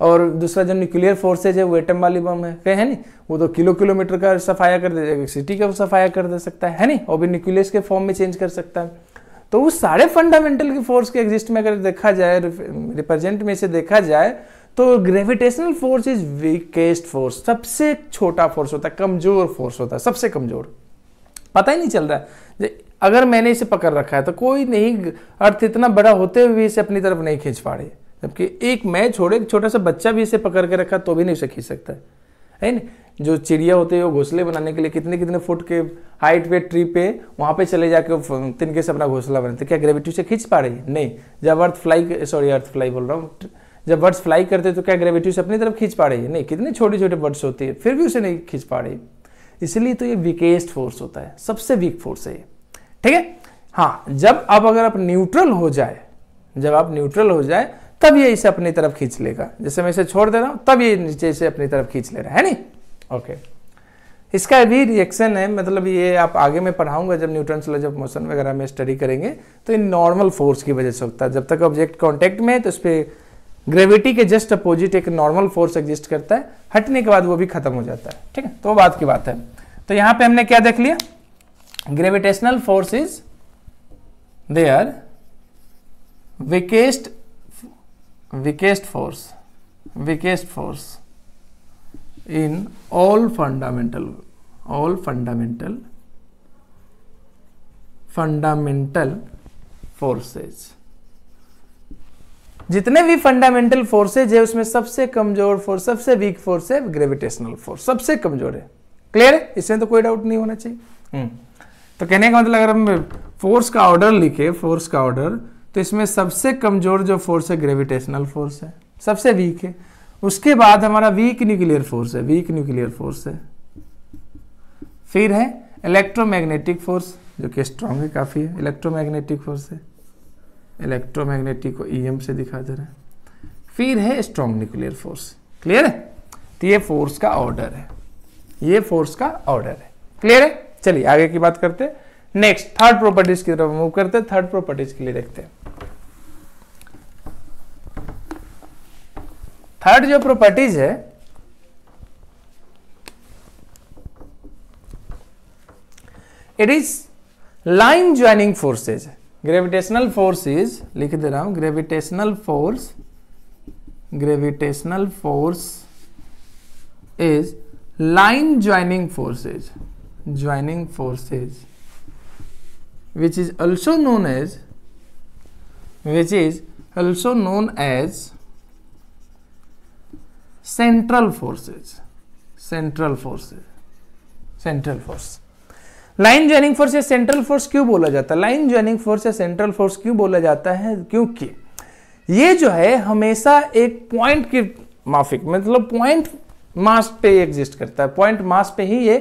और दूसरा जो न्यूक्लियर फोर्सेज है वो एटम वाली बम है है नहीं? वो तो किलो किलोमीटर का सफाया कर दे सिटी का सफाया कर दे सकता है, है नहीं? और भी न्यूक्लियस के फॉर्म में चेंज कर सकता है। तो उस सारे फंडामेंटल की फोर्स के एग्जिस्ट में अगर देखा जाए रिप्रेजेंट में से देखा जाए तो gravitational force is weakest force सबसे छोटा फोर्स होता है कमज़ोर फोर्स होता है सबसे कमज़ोर। पता ही नहीं चल रहा है। अगर मैंने इसे पकड़ रखा है तो कोई नहीं अर्थ इतना बड़ा होते हुए इसे अपनी तरफ़ नहीं खींच पा रही जबकि एक मैं छोड़े छोटा सा बच्चा भी इसे पकड़ के रखा तो भी नहीं उसे खींच सकता। है है नहीं जो चिड़िया होते हैं, वो घोंसले बनाने के लिए कितने कितने फुट के हाइट पे ट्री पे, वहाँ पे चले जाके तिनके से अपना घोंसला बनाते क्या ग्रेविटी से खींच पा रही है? नहीं। जब earth fly sorry earth fly बोल रहा हूँ। जब बर्ड्स फ्लाई करते तो क्या ग्रेविटी से अपनी तरफ़ खींच पा रही है? नहीं। कितने छोटे छोटे बर्ड्स होते हैं, फिर भी उसे नहीं खींच पा रही। इसलिए तो ये वीकेस्ट फोर्स होता है। सबसे वीक फोर्स है ये। ठीक है? हाँ जब अब अगर आप न्यूट्रल हो जाए, जब आप न्यूट्रल हो जाए तब ये इसे अपनी तरफ़ खींच लेगा। जैसे मैं इसे छोड़ दे रहा हूँ, तब ये नीचे इसे अपनी तरफ़ खींच ले रहा है नहीं? ओके इसका भी रिएक्शन है मतलब ये आप आगे में पढ़ाऊँगा, जब न्यूटन लॉज ऑफ़ मोशन वगैरह में स्टडी करेंगे तो ये नॉर्मल फोर्स की वजह से होता है। जब तक ऑब्जेक्ट कॉन्टेक्ट में है तो उस पर ग्रेविटी के जस्ट अपोजिट एक नॉर्मल फोर्स एग्जिस्ट करता है, हटने के बाद वो भी खत्म हो जाता है। ठीक है? तो बात की बात है। तो यहाँ पे हमने क्या देख लिया? Gravitational force is there weakest weakest force weakest force in all fundamental all fundamental fundamental forces. जितने भी फंडामेंटल फोर्सेज है, उसमें सबसे कमज़ोर फोर्स सबसे वीक फोर्स है ग्रेविटेशनल फोर्स सबसे कमज़ोर है। क्लियर है? इसमें तो कोई डाउट नहीं होना चाहिए। हम्म। तो कहने का मतलब अगर हम फोर्स का ऑर्डर लिखे फोर्स का ऑर्डर तो इसमें सबसे कमज़ोर जो फोर्स है ग्रेविटेशनल फोर्स है, सबसे वीक है। उसके बाद हमारा वीक न्यूक्लियर फोर्स है वीक न्यूक्लियर फोर्स है। फिर है इलेक्ट्रोमैग्नेटिक फोर्स जो कि स्ट्रांग है, काफ़ी है। इलेक्ट्रोमैग्नेटिक फोर्स है। इलेक्ट्रोमैग्नेटिक को ईएम e से दिखा दे रहा है। फिर है स्ट्रांग न्यूक्लियर फोर्स क्लियर है? तो ये फोर्स का ऑर्डर है। ये फोर्स का ऑर्डर है। क्लियर है? चलिए, आगे की बात करते हैं। नेक्स्ट थर्ड प्रॉपर्टीज़ की तरफ़ मूव करते हैं। थर्ड प्रॉपर्टीज़ के लिए देखते हैं। थर्ड जो प्रॉपर्टीज़ है it is line joining forces gravitational force is लिख दे रहा हूँ gravitational force gravitational force is line joining forces joining forces which is also known as, which is also known as central forces. Central forces. Central force. Line joining force या central force क्यों बोला जाता है? Line joining force या central force क्यों बोला जाता है? क्योंकि ये जो है हमेशा एक पॉइंट की माफिक मतलब पॉइंट मास पे एग्जिस्ट करता है। पॉइंट मास पे ही ये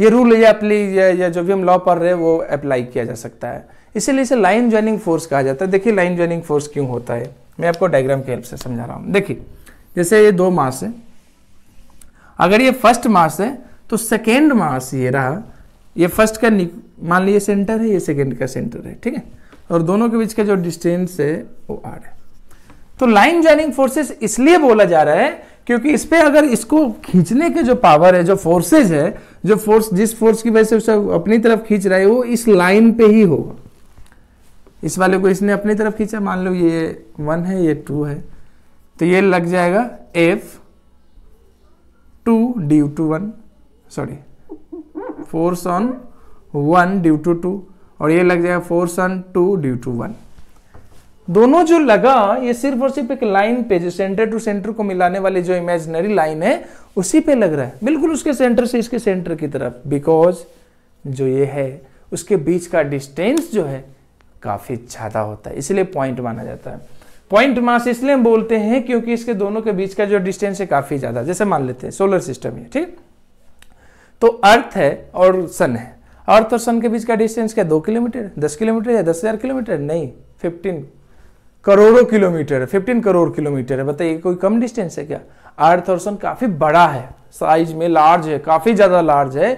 ये रूल या अप्ली या, या जो भी हम लॉ पढ़ रहे हैं वो अप्लाई किया जा सकता है। इसीलिए इसे लाइन ज्वाइनिंग फोर्स कहा जाता है। देखिए लाइन ज्वाइनिंग फोर्स क्यों होता है? मैं आपको डायग्राम की हेल्प से समझा रहा हूँ। देखिए जैसे ये दो मास है। अगर ये फ़र्स्ट मास है तो सेकेंड मास ये रहा, ये फ़र्स्ट का मान लीजिए सेंटर है, ये सेकेंड का सेंटर है, ठीक है? और दोनों के बीच का जो डिस्टेंस है, वो आर है। तो लाइन ज्वाइनिंग फोर्सेस इसलिए बोला जा रहा है, क्योंकि इस पे अगर इसको खींचने के जो पावर है, जो फोर्सेज है, जो फोर्स जिस फोर्स की वजह से उसे अपनी तरफ़ खींच रहा है, वो इस लाइन पे ही होगा। इस वाले को इसने अपनी तरफ़ खींचा, मान लो ये वन है, ये टू है। तो ये लग जाएगा F two due to one sorry force on one due to two और ये लग जाएगा force on two due to one दोनों जो लगा, ये सिर्फ़ और सिर्फ़ एक लाइन पे, जो सेंटर टू सेंटर को मिलाने वाली जो इमेजिनरी लाइन है, उसी पे लग रहा है। बिल्कुल उसके सेंटर से इसके सेंटर की तरफ़ बिकॉज़ जो ये है, उसके बीच का डिस्टेंस जो है, काफ़ी ज़्यादा होता है। इसलिए पॉइंट माना जाता है। पॉइंट मास इसलिए हम बोलते हैं क्योंकि इसके दोनों के बीच का जो डिस्टेंस है काफ़ी ज़्यादा, जैसे मान लेते हैं सोलर सिस्टम है ठीक? तो अर्थ है और सन है। अर्थ और सन के बीच का डिस्टेंस क्या, दो किलोमीटर? दस किलोमीटर या दस हज़ार किलोमीटर? नहीं फिफ्टीन करोड़ों किलोमीटर है फिफ्टीन करोड़ किलोमीटर है। बताइए, कोई कम डिस्टेंस है क्या? अर्थ और सन काफ़ी बड़ा है साइज़ में लार्ज है, काफ़ी ज़्यादा लार्ज है।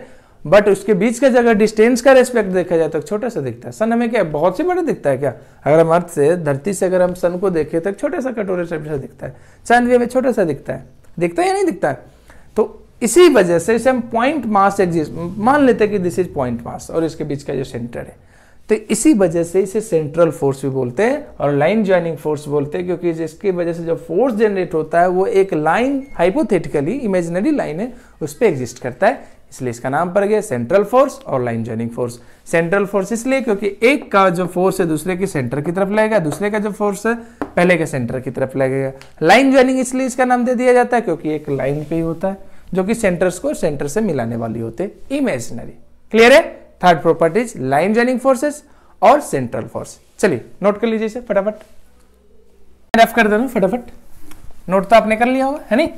बट उसके बीच का जगह डिस्टेंस का रेस्पेक्ट देखा जाए तो छोटा सा दिखता है। सन हमें क्या, बहुत से बड़ा दिखता है क्या? अगर हम अर्थ से, धरती से अगर हम सन को देखें तो छोटा सा कटोरे से दिखता है। चाँद भी हमें छोटा सा दिखता है। दिखता है या नहीं दिखता है? तो इसी वजह से इसे हम पॉइंट मास एग्जिस्ट मान लेते हैं कि दिस इज़ पॉइंट मास और इसके बीच का जो सेंटर है। तो इसी वजह से इसे सेंट्रल फोर्स भी बोलते हैं और लाइन ज्वाइनिंग फोर्स बोलते हैं क्योंकि जिसकी वजह से जो फोर्स जनरेट होता है, वो एक लाइन हाइपोथेटिकली इमेजिनरी लाइन है, उस पर एग्जिस्ट करता है। इसलिए इसका नाम पड़ गया सेंट्रल फोर्स और line joining force central force इसलिए क्योंकि एक का जो फोर्स है दूसरे के सेंटर की तरफ़ लगेगा, दूसरे का जो फोर्स है पहले के सेंटर की तरफ़ लगेगा। लाइन ज्वाइनिंग इसलिए इसका नाम दे दिया जाता है क्योंकि एक लाइन पे ही होता है, जो कि सेंटर्स को सेंटर से मिलाने वाली होते इमेजिनरी क्लियर है? Third properties line joining forces और सेंट्रल फोर्स चलिए नोट कर लीजिए इसे फटाफट। रफ कर देना फटाफट। नोट तो आपने कर लिया होगा, है नहीं?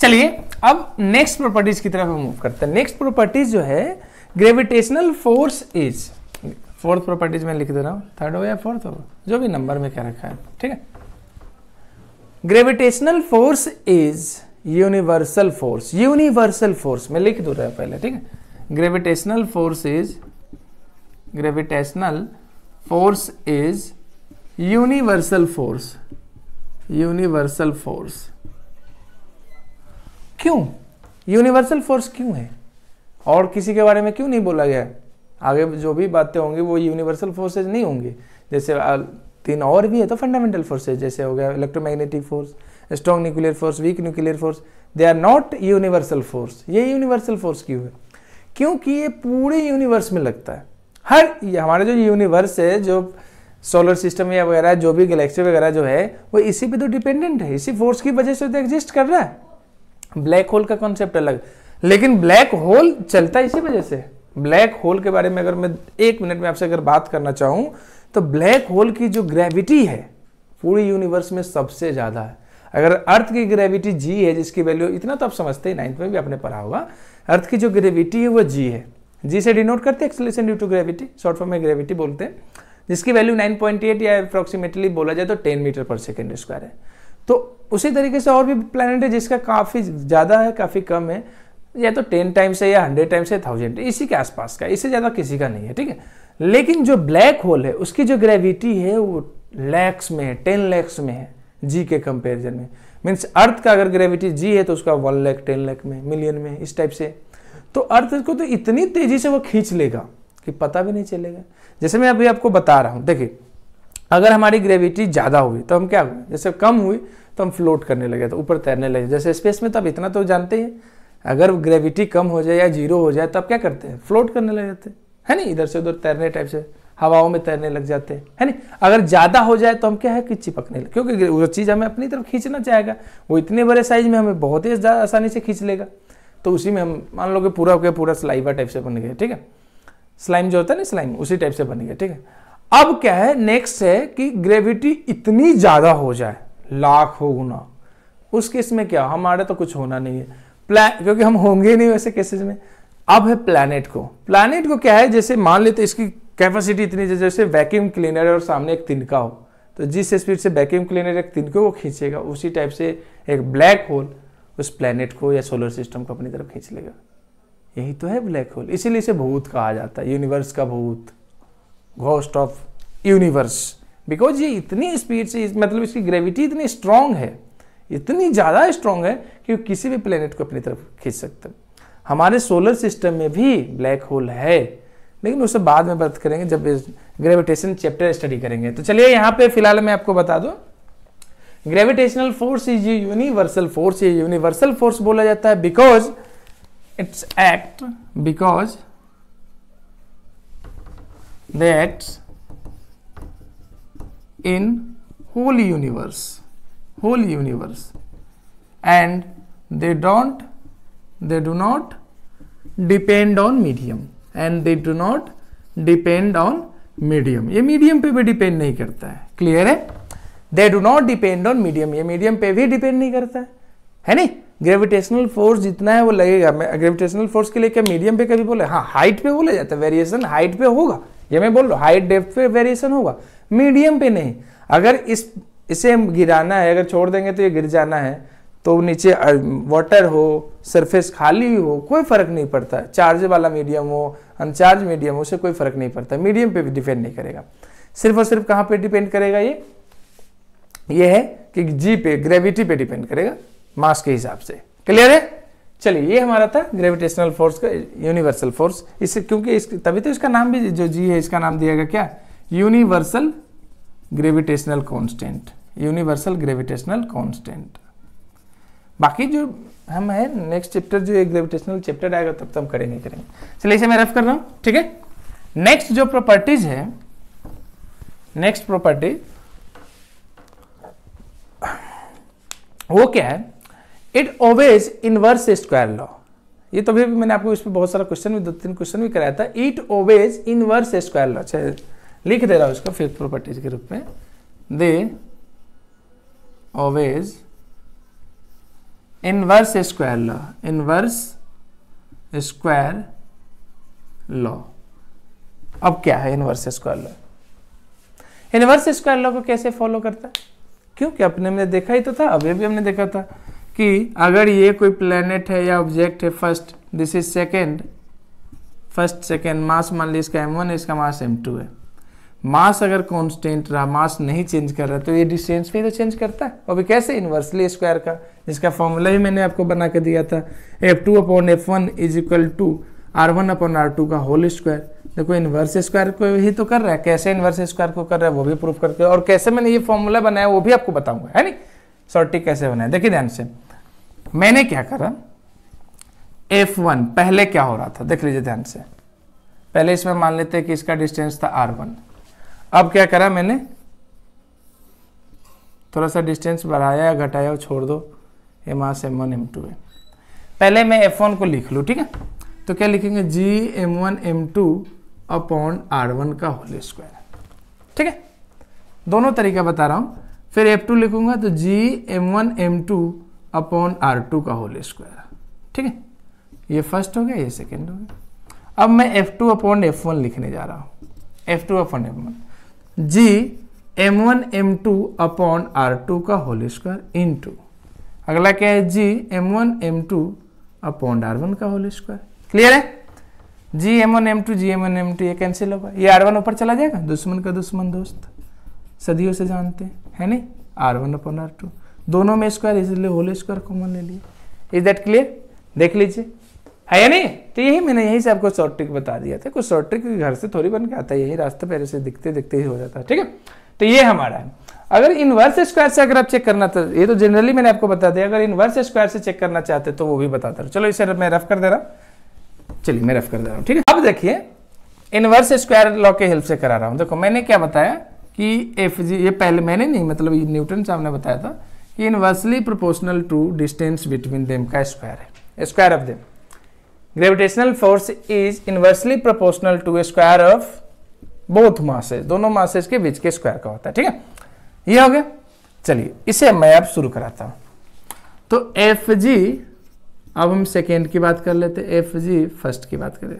चलिए, अब नेक्स्ट प्रॉपर्टीज़ की तरफ़ हम मूव करते हैं। नेक्स्ट प्रॉपर्टीज़ जो है gravitational force is fourth properties में लिख दे रहा हूँ। थर्ड हो या फोर्थ हो? जो भी नंबर में क्या रखा है, ठीक है? Gravitational force is universal force universal force मैं लिख दू रहा पहले, ठीक है? Gravitational force is gravitational force is universal force universal force क्यों? यूनिवर्सल फोर्स क्यों है? और किसी के बारे में क्यों नहीं बोला गया? आगे जो भी बातें होंगी, वो यूनिवर्सल फोर्सेज नहीं होंगी। जैसे तीन और भी है तो फंडामेंटल फोर्सेज जैसे हो गया electromagnetic force strong nuclear force weak nuclear force they are not universal force ये यूनिवर्सल फोर्स क्यों है? क्योंकि ये पूरे यूनिवर्स में लगता है। हर हमारे जो यूनिवर्स है, जो सोलर सिस्टम या वगैरह, जो भी गैलेक्सी वगैरह जो है, वो इसी पे तो डिपेंडेंट है। इसी फोर्स की वजह से तो एग्जिस्ट कर रहा है। ब्लैक होल का कॉन्सेप्ट अलग। लेकिन ब्लैक होल चलता इसी वजह से। ब्लैक होल के बारे में अगर मैं एक मिनट में आपसे अगर बात करना चाहूँ तो ब्लैक होल की जो ग्रेविटी है, पूरी यूनिवर्स में सबसे ज़्यादा है। अगर अर्थ की ग्रेविटी जी है, जिसकी वैल्यू इतना तो आप समझते हैं नाइन्थ में भी आपने पढ़ा होगा अर्थ की जो ग्रेविटी है, वो जी है। जी से डिनोट करते हैं acceleration due to gravity short form में ग्रेविटी बोलते हैं। जिसकी वैल्यू 9.8 या अप्रोक्सीमेटली बोला जाए तो 10 मीटर पर सेकेंड स्क्वायर है। तो उसी तरीके से और भी प्लानट है जिसका काफ़ी ज़्यादा है, काफ़ी कम है। या तो टेन टाइम्स है या हंड्रेड टाइम्स है थाउज़ेंड इसी के आसपास का, इससे ज़्यादा किसी का नहीं है, ठीक है? लेकिन जो ब्लैक होल है, उसकी जो ग्रेविटी है, वो लैक्स में है टेन लैक्स में है जी के कंपेरिजन में। मीन्स अर्थ का अगर ग्रेविटी जी है तो उसका वन लैख टेन लैख में मिलियन में, इस टाइप से। तो अर्थ को तो इतनी तेज़ी से वो खींच लेगा कि पता भी नहीं चलेगा। जैसे मैं अभी आपको बता रहा हूँ, देखिए अगर हमारी ग्रेविटी ज़्यादा हुई तो हम क्या हुए? जैसे कम हुई तो हम फ्लोट करने लगे तो ऊपर तैरने लगे। जैसे स्पेस में तो अब इतना तो जानते हैं अगर ग्रेविटी कम हो जाए या ज़ीरो हो जाए तो अब क्या करते हैं? फ्लोट करने लग जाते हैं। है नहीं? इधर से उधर तैरने टाइप से। हवाओं में तैरने लग जाते हैं। है नहीं? अगर ज़्यादा हो जाए तो हम क्या है? कि चिपकने लगे। क्योंकि वो चीज़ हमें अपनी तरफ़ खींचना चाहेगा। वो इतने बड़े साइज़ में हमें बहुत ही ज़्यादा आसानी से खींच लेगा। तो उसी में हम, मान लो कि पूरा के पूरा स्लाइवा टाइप से बन गया ठीक है? स्लाइम जो होता है ना स्लाइम उसी टाइप से बन गया ठीक है? अब क्या है नेक्स्ट है कि ग्रेविटी इतनी ज़्यादा हो जाए, लाख हो गुना। उस केस में क्या, हमारे तो कुछ होना नहीं है। प्लान क्योंकि हम होंगे नहीं वैसे केसेस में। अब है प्लैनेट को। प्लैनेट को क्या है, जैसे मान लेते, इसकी कैपेसिटी इतनी जैसे वैक्यूम क्लीनर है और सामने एक तिनका हो। तो जिस स्पीड से वैक्यूम क्लीनर एक तिनके को खींचेगा, उसी टाइप से एक ब्लैक होल उस प्लैनेट को या सोलर सिस्टम को अपनी तरफ़ खींच लेगा। यही तो है ब्लैक होल इसीलिए इसे भूत कहा जाता है यूनिवर्स का भूत। घोस्ट ऑफ़ यूनिवर्स बिकॉज़ ये इतनी स्पीड से मतलब इसकी ग्रेविटी इतनी स्ट्रांग है, इतनी ज़्यादा स्ट्रांग है कि वो किसी भी प्लेनेट को अपनी तरफ़ खींच सकते हमारे सोलर सिस्टम में भी ब्लैक होल है, लेकिन उससे बाद में बात करेंगे जब ग्रेविटेशन चैप्टर स्टडी करेंगे। तो चलिए यहाँ पे फ़िलहाल मैं आपको बता दूँ। Gravitational force is universal force ये यूनिवर्सल फोर्स बोला जाता है because it's act because acts in whole universe whole universe and they don't they do not depend on medium, and they do not depend on medium. ये medium पे भी depend नहीं करता है. Clear है? They do not depend on medium. ये medium पे भी depend नहीं करता है. है नहीं? ग्रेविटेशनल फोर्स जितना है वो लगेगा. मैं ग्रेविटेशनल फोर्स के लिए क्या मीडियम पे कभी बोले? हाँ हाइट पे बोला जाता है. वेरिएशन हाइट पे होगा. ये मैं बोल रहा हूँ हाइट डेप्थ पे वेरिएशन होगा मीडियम पे नहीं। अगर इस, इसे गिराना है, अगर छोड़ देंगे तो ये गिर जाना है तो नीचे वाटर हो सरफेस खाली हो, कोई फ़र्क नहीं पड़ता। चार्ज वाला मीडियम हो अनचार्ज मीडियम हो, उसे कोई फ़र्क नहीं पड़ता। मीडियम पे भी डिपेंड नहीं करेगा। सिर्फ़ और सिर्फ़ कहाँ पे डिपेंड करेगा ये? ये है कि जी पे ग्रेविटी पे डिपेंड करेगा मास के हिसाब से। क्लियर है? चलिए, ये हमारा था ग्रेविटेशनल फोर्स का यूनिवर्सल फोर्स इससे क्योंकि इस, तभी तो इसका नाम भी, जो जी है, इसका नाम दिया गया क्या? Universal gravitational constant universal gravitational constant बाकी जो हम है नेक्स्ट चैप्टर जो एक ग्रेविटेशनल चैप्टर आएगा, तब तक हम करेंगे करेंगे। चलिए, इसे मैं रफ कर रहा हूँ, ठीक है? नेक्स्ट जो प्रॉपर्टीज़ है नेक्स्ट प्रॉपर्टी वो क्या है? It obeys inverse square law ये तो भी मैंने आपको इसमें बहुत सारा क्वेश्चन भी दो तीन क्वेश्चन भी कराया था। It obeys inverse square law लिख दे रहा हूँ इसको फिफ्थ प्रॉपर्टीज़ के रूप में। They obeys inverse square law inverse square law अब क्या है inverse square law inverse square law को कैसे फॉलो करता? है क्योंकि अपने हमने देखा ही तो था, अभी भी हमने देखा था। कि अगर ये कोई प्लेनेट है या ऑब्जेक्ट है first this is second first second mass मान ली इसका एम वन इसका मास एम टू है। मास अगर कांस्टेंट रहा मास नहीं चेंज कर रहा तो ये डिस्टेंस भी तो चेंज करता है। और भी कैसे इन्वर्सली स्क्वायर का? जिसका फॉर्मूला ही मैंने आपको बना के दिया था। F two upon F one is equal to R one upon R two का होल स्क्वायर देखो इन्वर्स स्क्वायर को ही तो कर रहा है। कैसे इन्वर्स स्क्वायर को कर रहा है, वो भी प्रूफ करके। और कैसे मैंने ये फॉर्मूला बनाया, वो भी आपको बताऊँगा, है नहीं? सॉर्टी कैसे बनाया? देखिए ध्यान से। मैंने क्या करा? एफ़ वन पहले क्या हो रहा था? देख लीजिए ध्यान से। पहले इसमें मान लेते हैं कि इसका डिस्टेंस था आर वन अब क्या करा मैंने? थोड़ा सा डिस्टेंस बढ़ाया, घटाया छोड़ दो। M as M one M two है। पहले मैं एफ़ वन को लिख लूँ, ठीक है? तो क्या लिखेंगे? G M one M two upon R one का होल स्क्वायर ठीक है? दोनों तरीका बता रहा हूँ। फिर एफ़ टू लिखूँगा तो G M one M two upon R two का होल स्क्वायर ठीक है? ये फ़र्स्ट हो गया, ये सेकेंड हो गया. अब मैं F two upon F one लिखने जा रहा हूँ। F two upon F one G M one M two upon R two का होल स्क्वायर इन टू अगला क्या है? G M one M two upon R one का होल स्क्वायर क्लियर है? G M one M two G M one M two ये cancel होगा। ये are one ऊपर चला जाएगा? दुश्मन का दुश्मन दोस्त। सदियों से जानते हैं, है नहीं? R one upon R two दोनों में स्क्वायर इसलिए होल स्क्वायर कॉमन ले लिए। इज़ दैट क्लियर देख लीजिए। है या नहीं? तो यही मैंने, यही से आपको शॉर्ट ट्रिक बता दिया था। कुछ शॉर्ट ट्रिक घर से थोड़ी बन के आता है, यही रास्ते पहले से दिखते दिखते ही हो जाता है, ठीक है? तो ये हमारा है। अगर इनवर्स स्क्वायर से अगर आप चेक करना था, ये तो जनरली मैंने आपको बता दिया, अगर इनवर्स स्क्वायर से चेक करना चाहते तो वो भी बताता रहा। चलो इसे मैं रफ कर दे रहा हूँ। चलिए, मैं रफ कर दे रहा हूँ, ठीक है? अब देखिए इनवर्स स्क्वायर लॉ के हेल्प से करा रहा हूँ। देखो, मैंने क्या बताया कि एफ़ जी ये पहले मैंने नहीं मतलब न्यूटन साहब ने बताया था inversely proportional to distance between them का स्क्वायर है square of them gravitational force is inversely proportional to square of both masses दोनों मासेज के बीच के स्क्वायर का होता है, ठीक है? ये हो गया। चलिए, इसे मैं अब शुरू कराता हूँ। तो एफ़ जी अब हम सेकेंड की बात कर लेते एफ़ जी फ़र्स्ट की बात करें।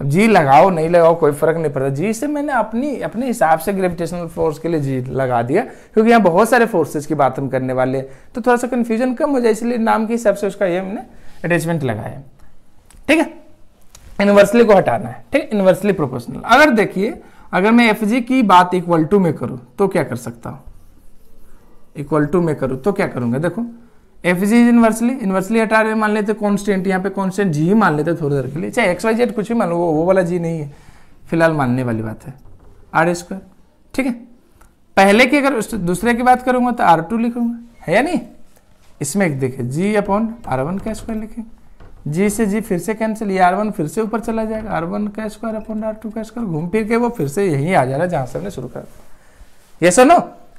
अब जी, लगाओ, नहीं लगाओ, कोई फ़र्क नहीं पड़ता। जी से मैंने अपनी, अपने हिसाब से ग्रेविटेशनल फोर्स के लिए जी लगा दिया, क्योंकि यहाँ बहुत सारे फोर्सेज की बात हम करने वाले हैं। तो थोड़ा सा कंफ्यूजन कम हो जाए, इसलिए नाम के हिसाब से उसका ये हमने अटैचमेंट लगाया। ठीक है? इनवर्सली को हटाना है। ठीक है? इनवर्सली प्रोपोर्शनल अगर देखिए, अगर मैं एफ़ की बात इक्वल टू में करूँ तो क्या कर सकता हूँ? इक्वल टू में करूँ तो क्या करूँगा? देखो F G is inversely inversely हटा रहे मान लेते कॉन्स्टेंट यहाँ पे कॉन्स्टेंट जी ही मान लेते थोड़ी देर के लिए। चाहे एक्स वाई जेड कुछ भी मान लो, वो वो वाला जी नहीं है। फ़िलहाल मानने वाली बात है। आर स्क्वायर ठीक है? पहले की अगर दूसरे की बात करूँगा तो आर टू लिखूँगा। है या नहीं? इसमें एक देखे जी अपॉन आर वन का स्क्वायर लिखेंगे जी से जी फिर से कैंसिल ये आर वन फिर से ऊपर चला जाएगा। आर वन का स्क्वायर अपॉन आर टू का स्क्वायर घूम फिर के वो फिर से यहीं आ जा रहा है, जहाँ से हमने शुरू कर। ये सुनो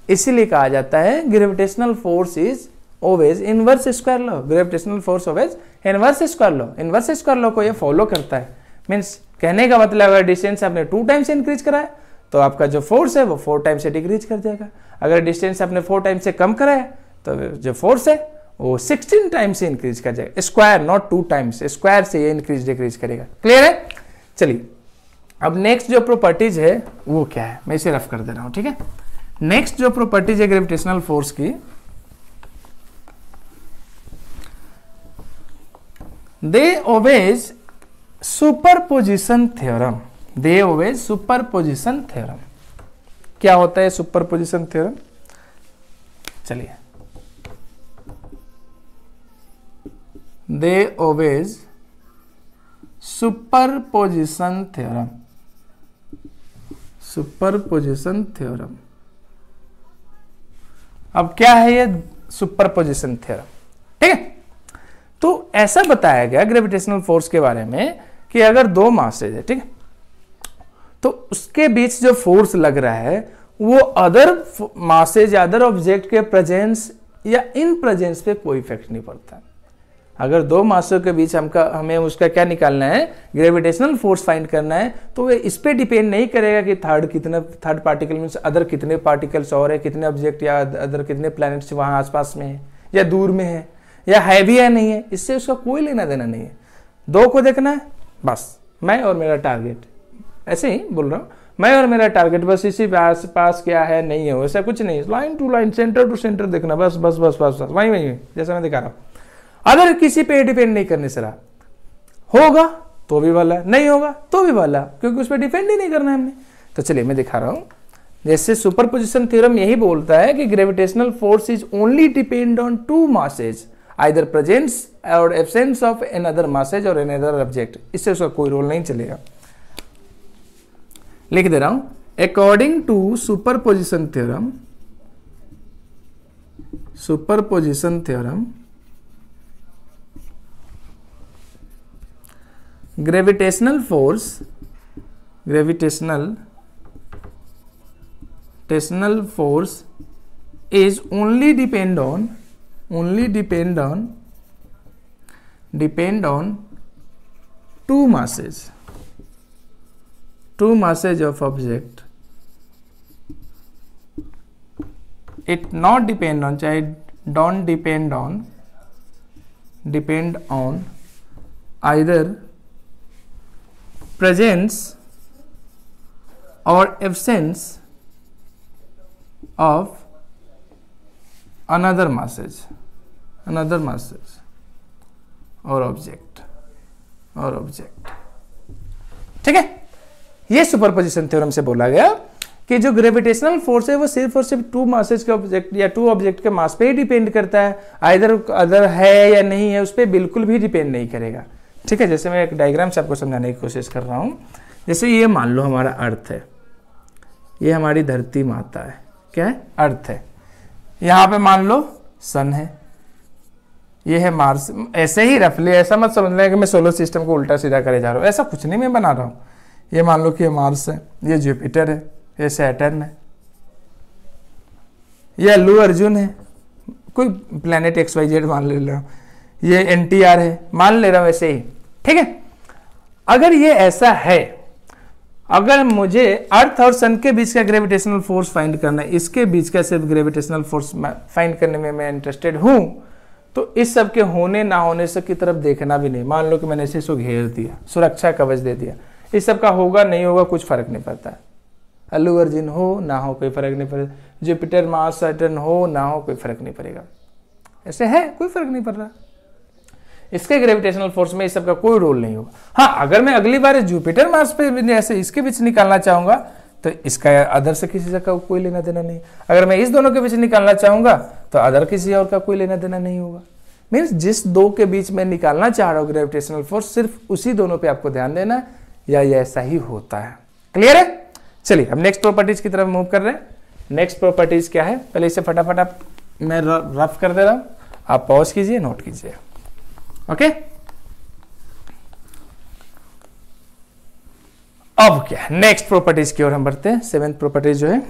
इसीलिए कहा जाता है gravitational force is obeys inverse square law gravitational force obeys inverse square law inverse square law को ये फॉलो करता है। मीन्स कहने का मतलब अगर डिस्टेंस आपने टू टाइम्स इंक्रीज कराया तो आपका जो फोर्स है, वो फोर टाइम से डिक्रीज कर जाएगा। अगर डिस्टेंस आपने फोर टाइम से कम कराया तो जो फोर्स है, वो 16 टाइम से इंक्रीज कर जाएगा। Square not two times square से ये इंक्रीज डिक्रीज करेगा। क्लियर है? चलिए। अब नेक्स्ट जो प्रॉपर्टीज़ है, वो क्या है? मैं इसे रफ कर दे रहा हूँ, ठीक है? नेक्स्ट जो प्रॉपर्टीज़ है ग्रेविटेशनल फोर्स की they obeys superposition theorem. They obeys superposition theorem. क्या होता है सुपरपोजिशन थ्योरम? चलिए। they obeys superposition theorem superposition theorem. अब क्या है ये सुपरपोजिशन थ्योरम? ठीक है? तो ऐसा बताया गया ग्रेविटेशनल फोर्स के बारे में कि अगर दो मासेज है, ठीक है? तो उसके बीच जो फोर्स लग रहा है, वो अदर मासेज अदर ऑब्जेक्ट के प्रेजेंस या इन प्रेजेंस पे कोई इफ़ेक्ट नहीं पड़ता। अगर दो मासों के बीच हमका, हमें उसका क्या निकालना है? ग्रेविटेशनल फोर्स फाइंड करना है तो वे इस पर डिपेंड नहीं करेगा कि थर्ड कितने थर्ड पार्टिकल मीन अदर कितने पार्टिकल्स और है, कितने ऑब्जेक्ट या अदर कितने प्लैनेट्स वहाँ आसपास में है, या दूर में है। या है भी या नहीं है, इससे उसका कोई लेना देना नहीं है। दो को देखना है, बस। मैं और मेरा टारगेट ऐसे ही बोल रहा हूँ। मैं और मेरा टारगेट बस इसी पास पास क्या है, नहीं है, वैसा कुछ नहीं line to line centre to centre देखना, बस बस बस बस बस। वहीं वहीं, जैसा मैं दिखा रहा हूँ। अगर किसी पे डिपेंड नहीं करने से रहा, होगा तो भी वाला नहीं होगा तो भी वाला क्योंकि उस पर डिपेंड ही नहीं करना है हमने। तो चलिए, मैं दिखा रहा हूँ। जैसे सुपर पोजिशन थ्योरम यही बोलता है कि gravitational force is only depend on two masses either presence और absence of another message और एन अदर ऑब्जेक्ट इससे उसका कोई रोल नहीं चलेगा। लिख दे रहा हूँ। According to superposition theorem superposition theorem gravitational force gravitational gravitational force is only depend on only depend on depend on two masses. Two masses of object. It not depend on child don't depend on depend on either presence or absence of another message. Another message. और object और object ठीक है? ये superposition theorem से बोला गया कि जो ग्रेविटेशनल फोर्स है, वो सिर्फ़ और सिर्फ़ टू मासेज के ऑब्जेक्ट या टू ऑब्जेक्ट के मास पे ही डिपेंड करता है। आइदर अदर है या नहीं है, उस पर बिल्कुल भी डिपेंड नहीं करेगा। ठीक है? जैसे मैं एक डायग्राम से आपको समझाने की कोशिश कर रहा हूँ। जैसे ये मान लो हमारा अर्थ है। ये हमारी धरती माता है। क्या है? अर्थ है। यहाँ पे मान लो सन है। ये है मार्स ऐसे ही रफली ऐसा मत समझ लें कि मैं सोलर सिस्टम को उल्टा सीधा करे जा रहा हूँ। ऐसा कुछ नहीं मैं बना रहा हूँ। ये मान लो कि ये मार्स है, ये जुपिटर है, ये सैटर्न है। ये अल्लू अर्जुन है। कोई प्लेनेट एक्स वाई जेड मान ले रहा हूँ। ये एनटीआर है, मान ले रहा हूँ ऐसे ही। ठीक है? अगर ये ऐसा है अगर मुझे अर्थ और सन के बीच का ग्रेविटेशनल फोर्स फाइंड करना है, इसके बीच का सिर्फ़ ग्रेविटेशनल फोर्स फाइंड करने में मैं इंटरेस्टेड हूँ तो इस सब के होने ना होने से की तरफ़ देखना भी नहीं। मान लो कि मैंने इसे इसको घेर दिया, सुरक्षा कवच दे दिया, इस सब का होगा नहीं होगा कुछ फ़र्क नहीं पड़ता। है अल्लू अर्जुन हो, ना हो कोई फ़र्क नहीं पड़ेगा जुपिटर, मार्स, सैटर्न हो, ना हो कोई फ़र्क नहीं पड़ेगा। ऐसे है? कोई फ़र्क नहीं पड़ रहा। इसके ग्रेविटेशनल फोर्स में इस सब का कोई रोल नहीं होगा। हाँ अगर मैं अगली बार जुपिटर मार्स पे ऐसे इसके बीच निकालना चाहूँगा तो इसका अदर से किसी का कोई लेना देना नहीं। अगर मैं इस दोनों के बीच निकालना चाहूँगा तो अदर किसी और का कोई लेना देना नहीं होगा। मीन्स जिस दो के बीच में निकालना चाह रहा हूँ ग्रेविटेशनल फोर्स सिर्फ़ उसी दोनों पे आपको ध्यान देना या ये ऐसा ही होता है। क्लियर है? चलिए, अब नेक्स्ट प्रॉपर्टीज़ की तरफ़ मूव कर रहे हैं। नेक्स्ट प्रॉपर्टीज़ क्या है? पहले इसे फटाफट आप मैं रफ कर दे रहा हूँ। आप पॉज कीजिए नोट कीजिए। ओके अब क्या नेक्स्ट प्रॉपर्टीज़ की ओर हम बढ़ते हैं। सेवेंथ प्रॉपर्टीज़ जो है।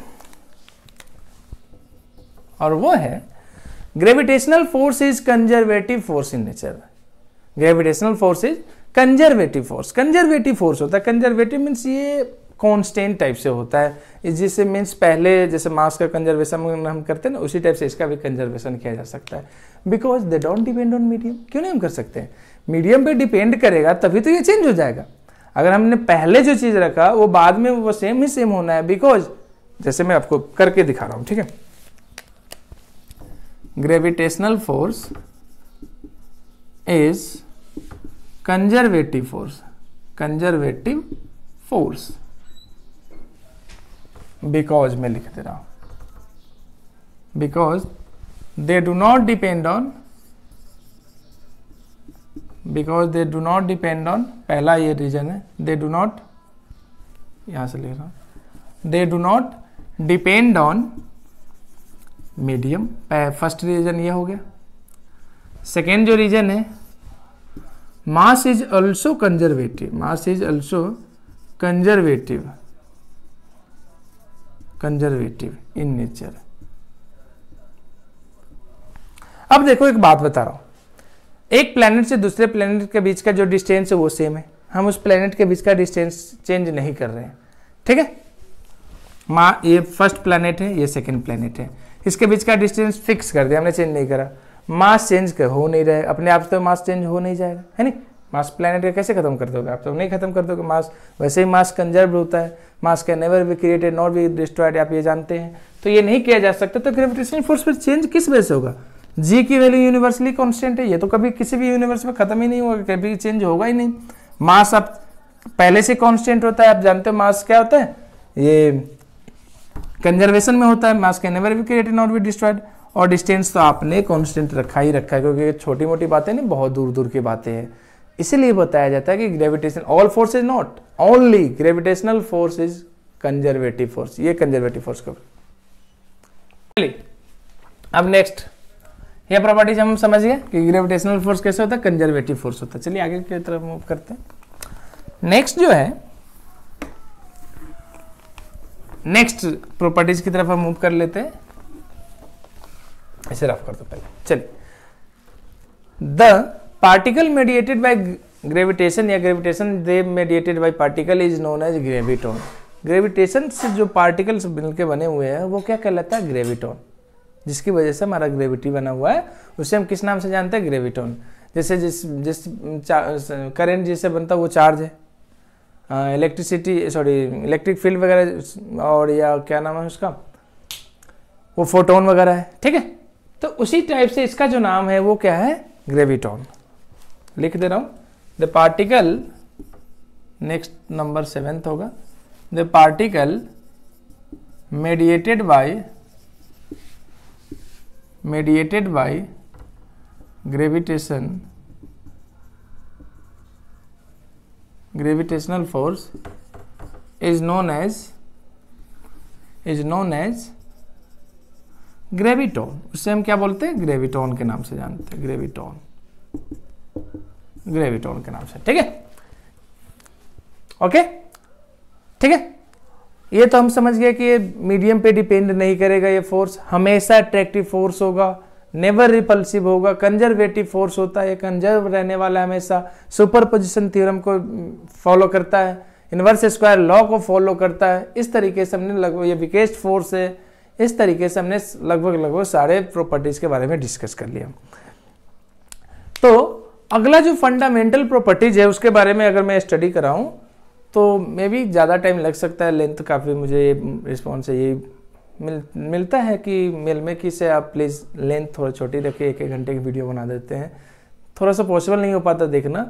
और वो है gravitational force is conservative force in nature gravitational force is conservative force conservative force होता है। कंजर्वेटिव मीन्स ये कॉन्स्टेंट टाइप से होता है। जिससे मीन्स पहले जैसे मास का कंजर्वेशन हम करते हैं ना, उसी टाइप से इसका भी कंजर्वेशन किया जा सकता है। Because they don't depend on medium क्यों नहीं हम कर सकते हैं? मीडियम पे डिपेंड करेगा, तभी तो ये चेंज हो जाएगा। अगर हमने पहले जो चीज़ रखा, वो बाद में वो सेम ही सेम होना है। बिकॉज़ जैसे मैं आपको करके दिखा रहा हूँ, ठीक है? Gravitational force is conservative force conservative force because मैं लिख दे रहा हूँ। Because they do not depend on because they do not depend on पहला ये रीजन है दे डू नॉट यहाँ से लिख रहा हूँ। They do not depend on medium first reason ये हो गया। सेकेंड जो रीजन है mass is also conservative mass is also conservative conservative in nature अब देखो एक बात बता रहा हूँ। एक प्लेनेट से दूसरे प्लेनेट के बीच का जो डिस्टेंस है वो सेम है। हम उस प्लेनेट के बीच का डिस्टेंस चेंज नहीं कर रहे हैं। ठीक है? माँ, ये फ़र्स्ट प्लेनेट है, ये सेकंड प्लेनेट है। इसके बीच का डिस्टेंस फिक्स कर दिया, हमने चेंज नहीं करा। मास चेंज कर हो नहीं रहे अपने आप तो मास चेंज हो नहीं जाएगा, है नहीं? मास प्लेनेट का कैसे खत्म कर दोगे आप? तो नहीं खत्म कर दोगे मास वैसे ही मास कंजर्व होता है। Mass can never be created not be destroyed आप ये जानते हैं। तो ये नहीं किया जा सकता तो ग्रेविटेशनल फोर्स पर चेंज किस वजह से होगा? जी की वैल्यू यूनिवर्सली कांस्टेंट है, ये तो कभी किसी भी यूनिवर्स में खत्म ही नहीं होगा कभी चेंज होगा ही नहीं। मास अब पहले से कांस्टेंट होता है, आप जानते हो मास क्या होता है? ये कंजर्वेशन में होता है mass can never be created not be destroyed और डिस्टेंस तो आपने कॉन्स्टेंट रखा ही रखा है, क्योंकि छोटी मोटी बातें नहीं, बहुत दूर दूर की बातें हैं। इसीलिए बताया जाता है कि gravitational force is not only gravitational force is conservative force ये कंजर्वेटिव फोर्स को। अब नेक्स्ट ये प्रॉपर्टीज़ हम समझ गए कि ग्रेविटेशनल फोर्स कैसे होता है कंजर्वेटिव फोर्स होता है। चलिए आगे की तरफ़ मूव करते हैं। नेक्स्ट जो है नेक्स्ट प्रॉपर्टीज़ की तरफ़ हम मूव कर लेते हैं। ऐसे रफ कर दो पहले। चलिए the particle mediated by gravitation या gravitation they mediated by particle is known as graviton gravitation से जो पार्टिकल्स मिलकर बने हुए हैं, वो क्या कहलाता है? ग्रेविटोन जिसकी वजह से हमारा ग्रेविटी बना हुआ है, उसे हम किस नाम से जानते हैं? ग्रेविटोन जैसे जिस जिस करंट जिससे बनता है, वो चार्ज है। इलेक्ट्रिसिटी सॉरी इलेक्ट्रिक फ़ील्ड वगैरह, और या क्या नाम है उसका? वो फोटोन वगैरह है, ठीक है? तो उसी टाइप से इसका जो नाम है, वो क्या है? ग्रेविटोन लिख दे रहा हूँ। The particle next number seventh होगा। The particle mediated by mediated by gravitation gravitational force is known as, is known as graviton उससे हम क्या बोलते हैं? ग्रेविटोन के नाम से जानते हैं। ग्रेविटोन ग्रेविटोन के नाम से, ठीक है? ओके ठीक है? ये तो हम समझ गए कि ये मीडियम पे डिपेंड नहीं करेगा ये फोर्स हमेशा अट्रैक्टिव फोर्स होगा नेवर रिपल्सिव होगा कंजर्वेटिव फोर्स होता है कंजर्व रहने वाला हमेशा सुपर पोजिशन थ्योरम को फॉलो करता है इनवर्स स्क्वायर लॉ को फॉलो करता है, इस तरीके से हमने लगभग ये विकेस्ट फोर्स है, इस तरीके से हमने लगभग लगभग सारे प्रॉपर्टीज़ के बारे में डिस्कस कर लिया। अगला जो फंडामेंटल प्रॉपर्टीज़ है, उसके बारे में अगर मैं स्टडी कराऊं तो मे भी ज़्यादा टाइम लग सकता है लेंथ काफ़ी मुझे रिस्पॉन्स है ये मिल, मिलता है कि मेल में कि से आप प्लीज़ लेंथ थोड़ा छोटी रखिए एक एक घंटे की वीडियो बना देते हैं। थोड़ा सा पॉसिबल नहीं हो पाता देखना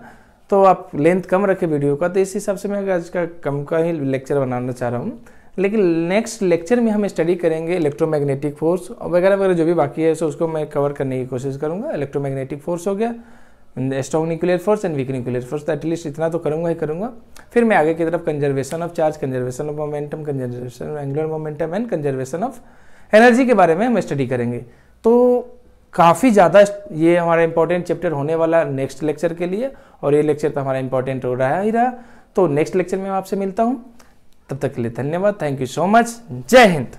तो आप लेंथ कम रखें वीडियो का तो इस हिसाब से मैं आज का कम का ही लेक्चर बनाना चाह रहा हूँ। लेकिन नेक्स्ट लेक्चर में हम स्टडी करेंगे इलेक्ट्रोमैग्नेटिक फोर्स और वगैरह वगैरह जो भी बाकी है, सो उसको मैं कवर करने की कोशिश करूँगा। इलेक्ट्रोमैग्नेटिक फोर्स हो गया strong nuclear force and weak nuclear force तो एटलीस्ट इतना तो करूँगा ही करूँगा। फिर मैं आगे की तरफ़ conservation of charge conservation of momentum conservation of angular momentum and conservation of energy के बारे में हम स्टडी करेंगे। तो काफ़ी ज़्यादा ये हमारा इंपॉर्टेंट चैप्टर होने वाला नेक्स्ट लेक्चर के लिए और ये लेक्चर तो हमारा इंपॉर्टेंट हो रहा ही रहा। तो नेक्स्ट लेक्चर में मैं आपसे मिलता हूँ। तब तक के लिए धन्यवाद। थैंक यू सो मच जय हिंद।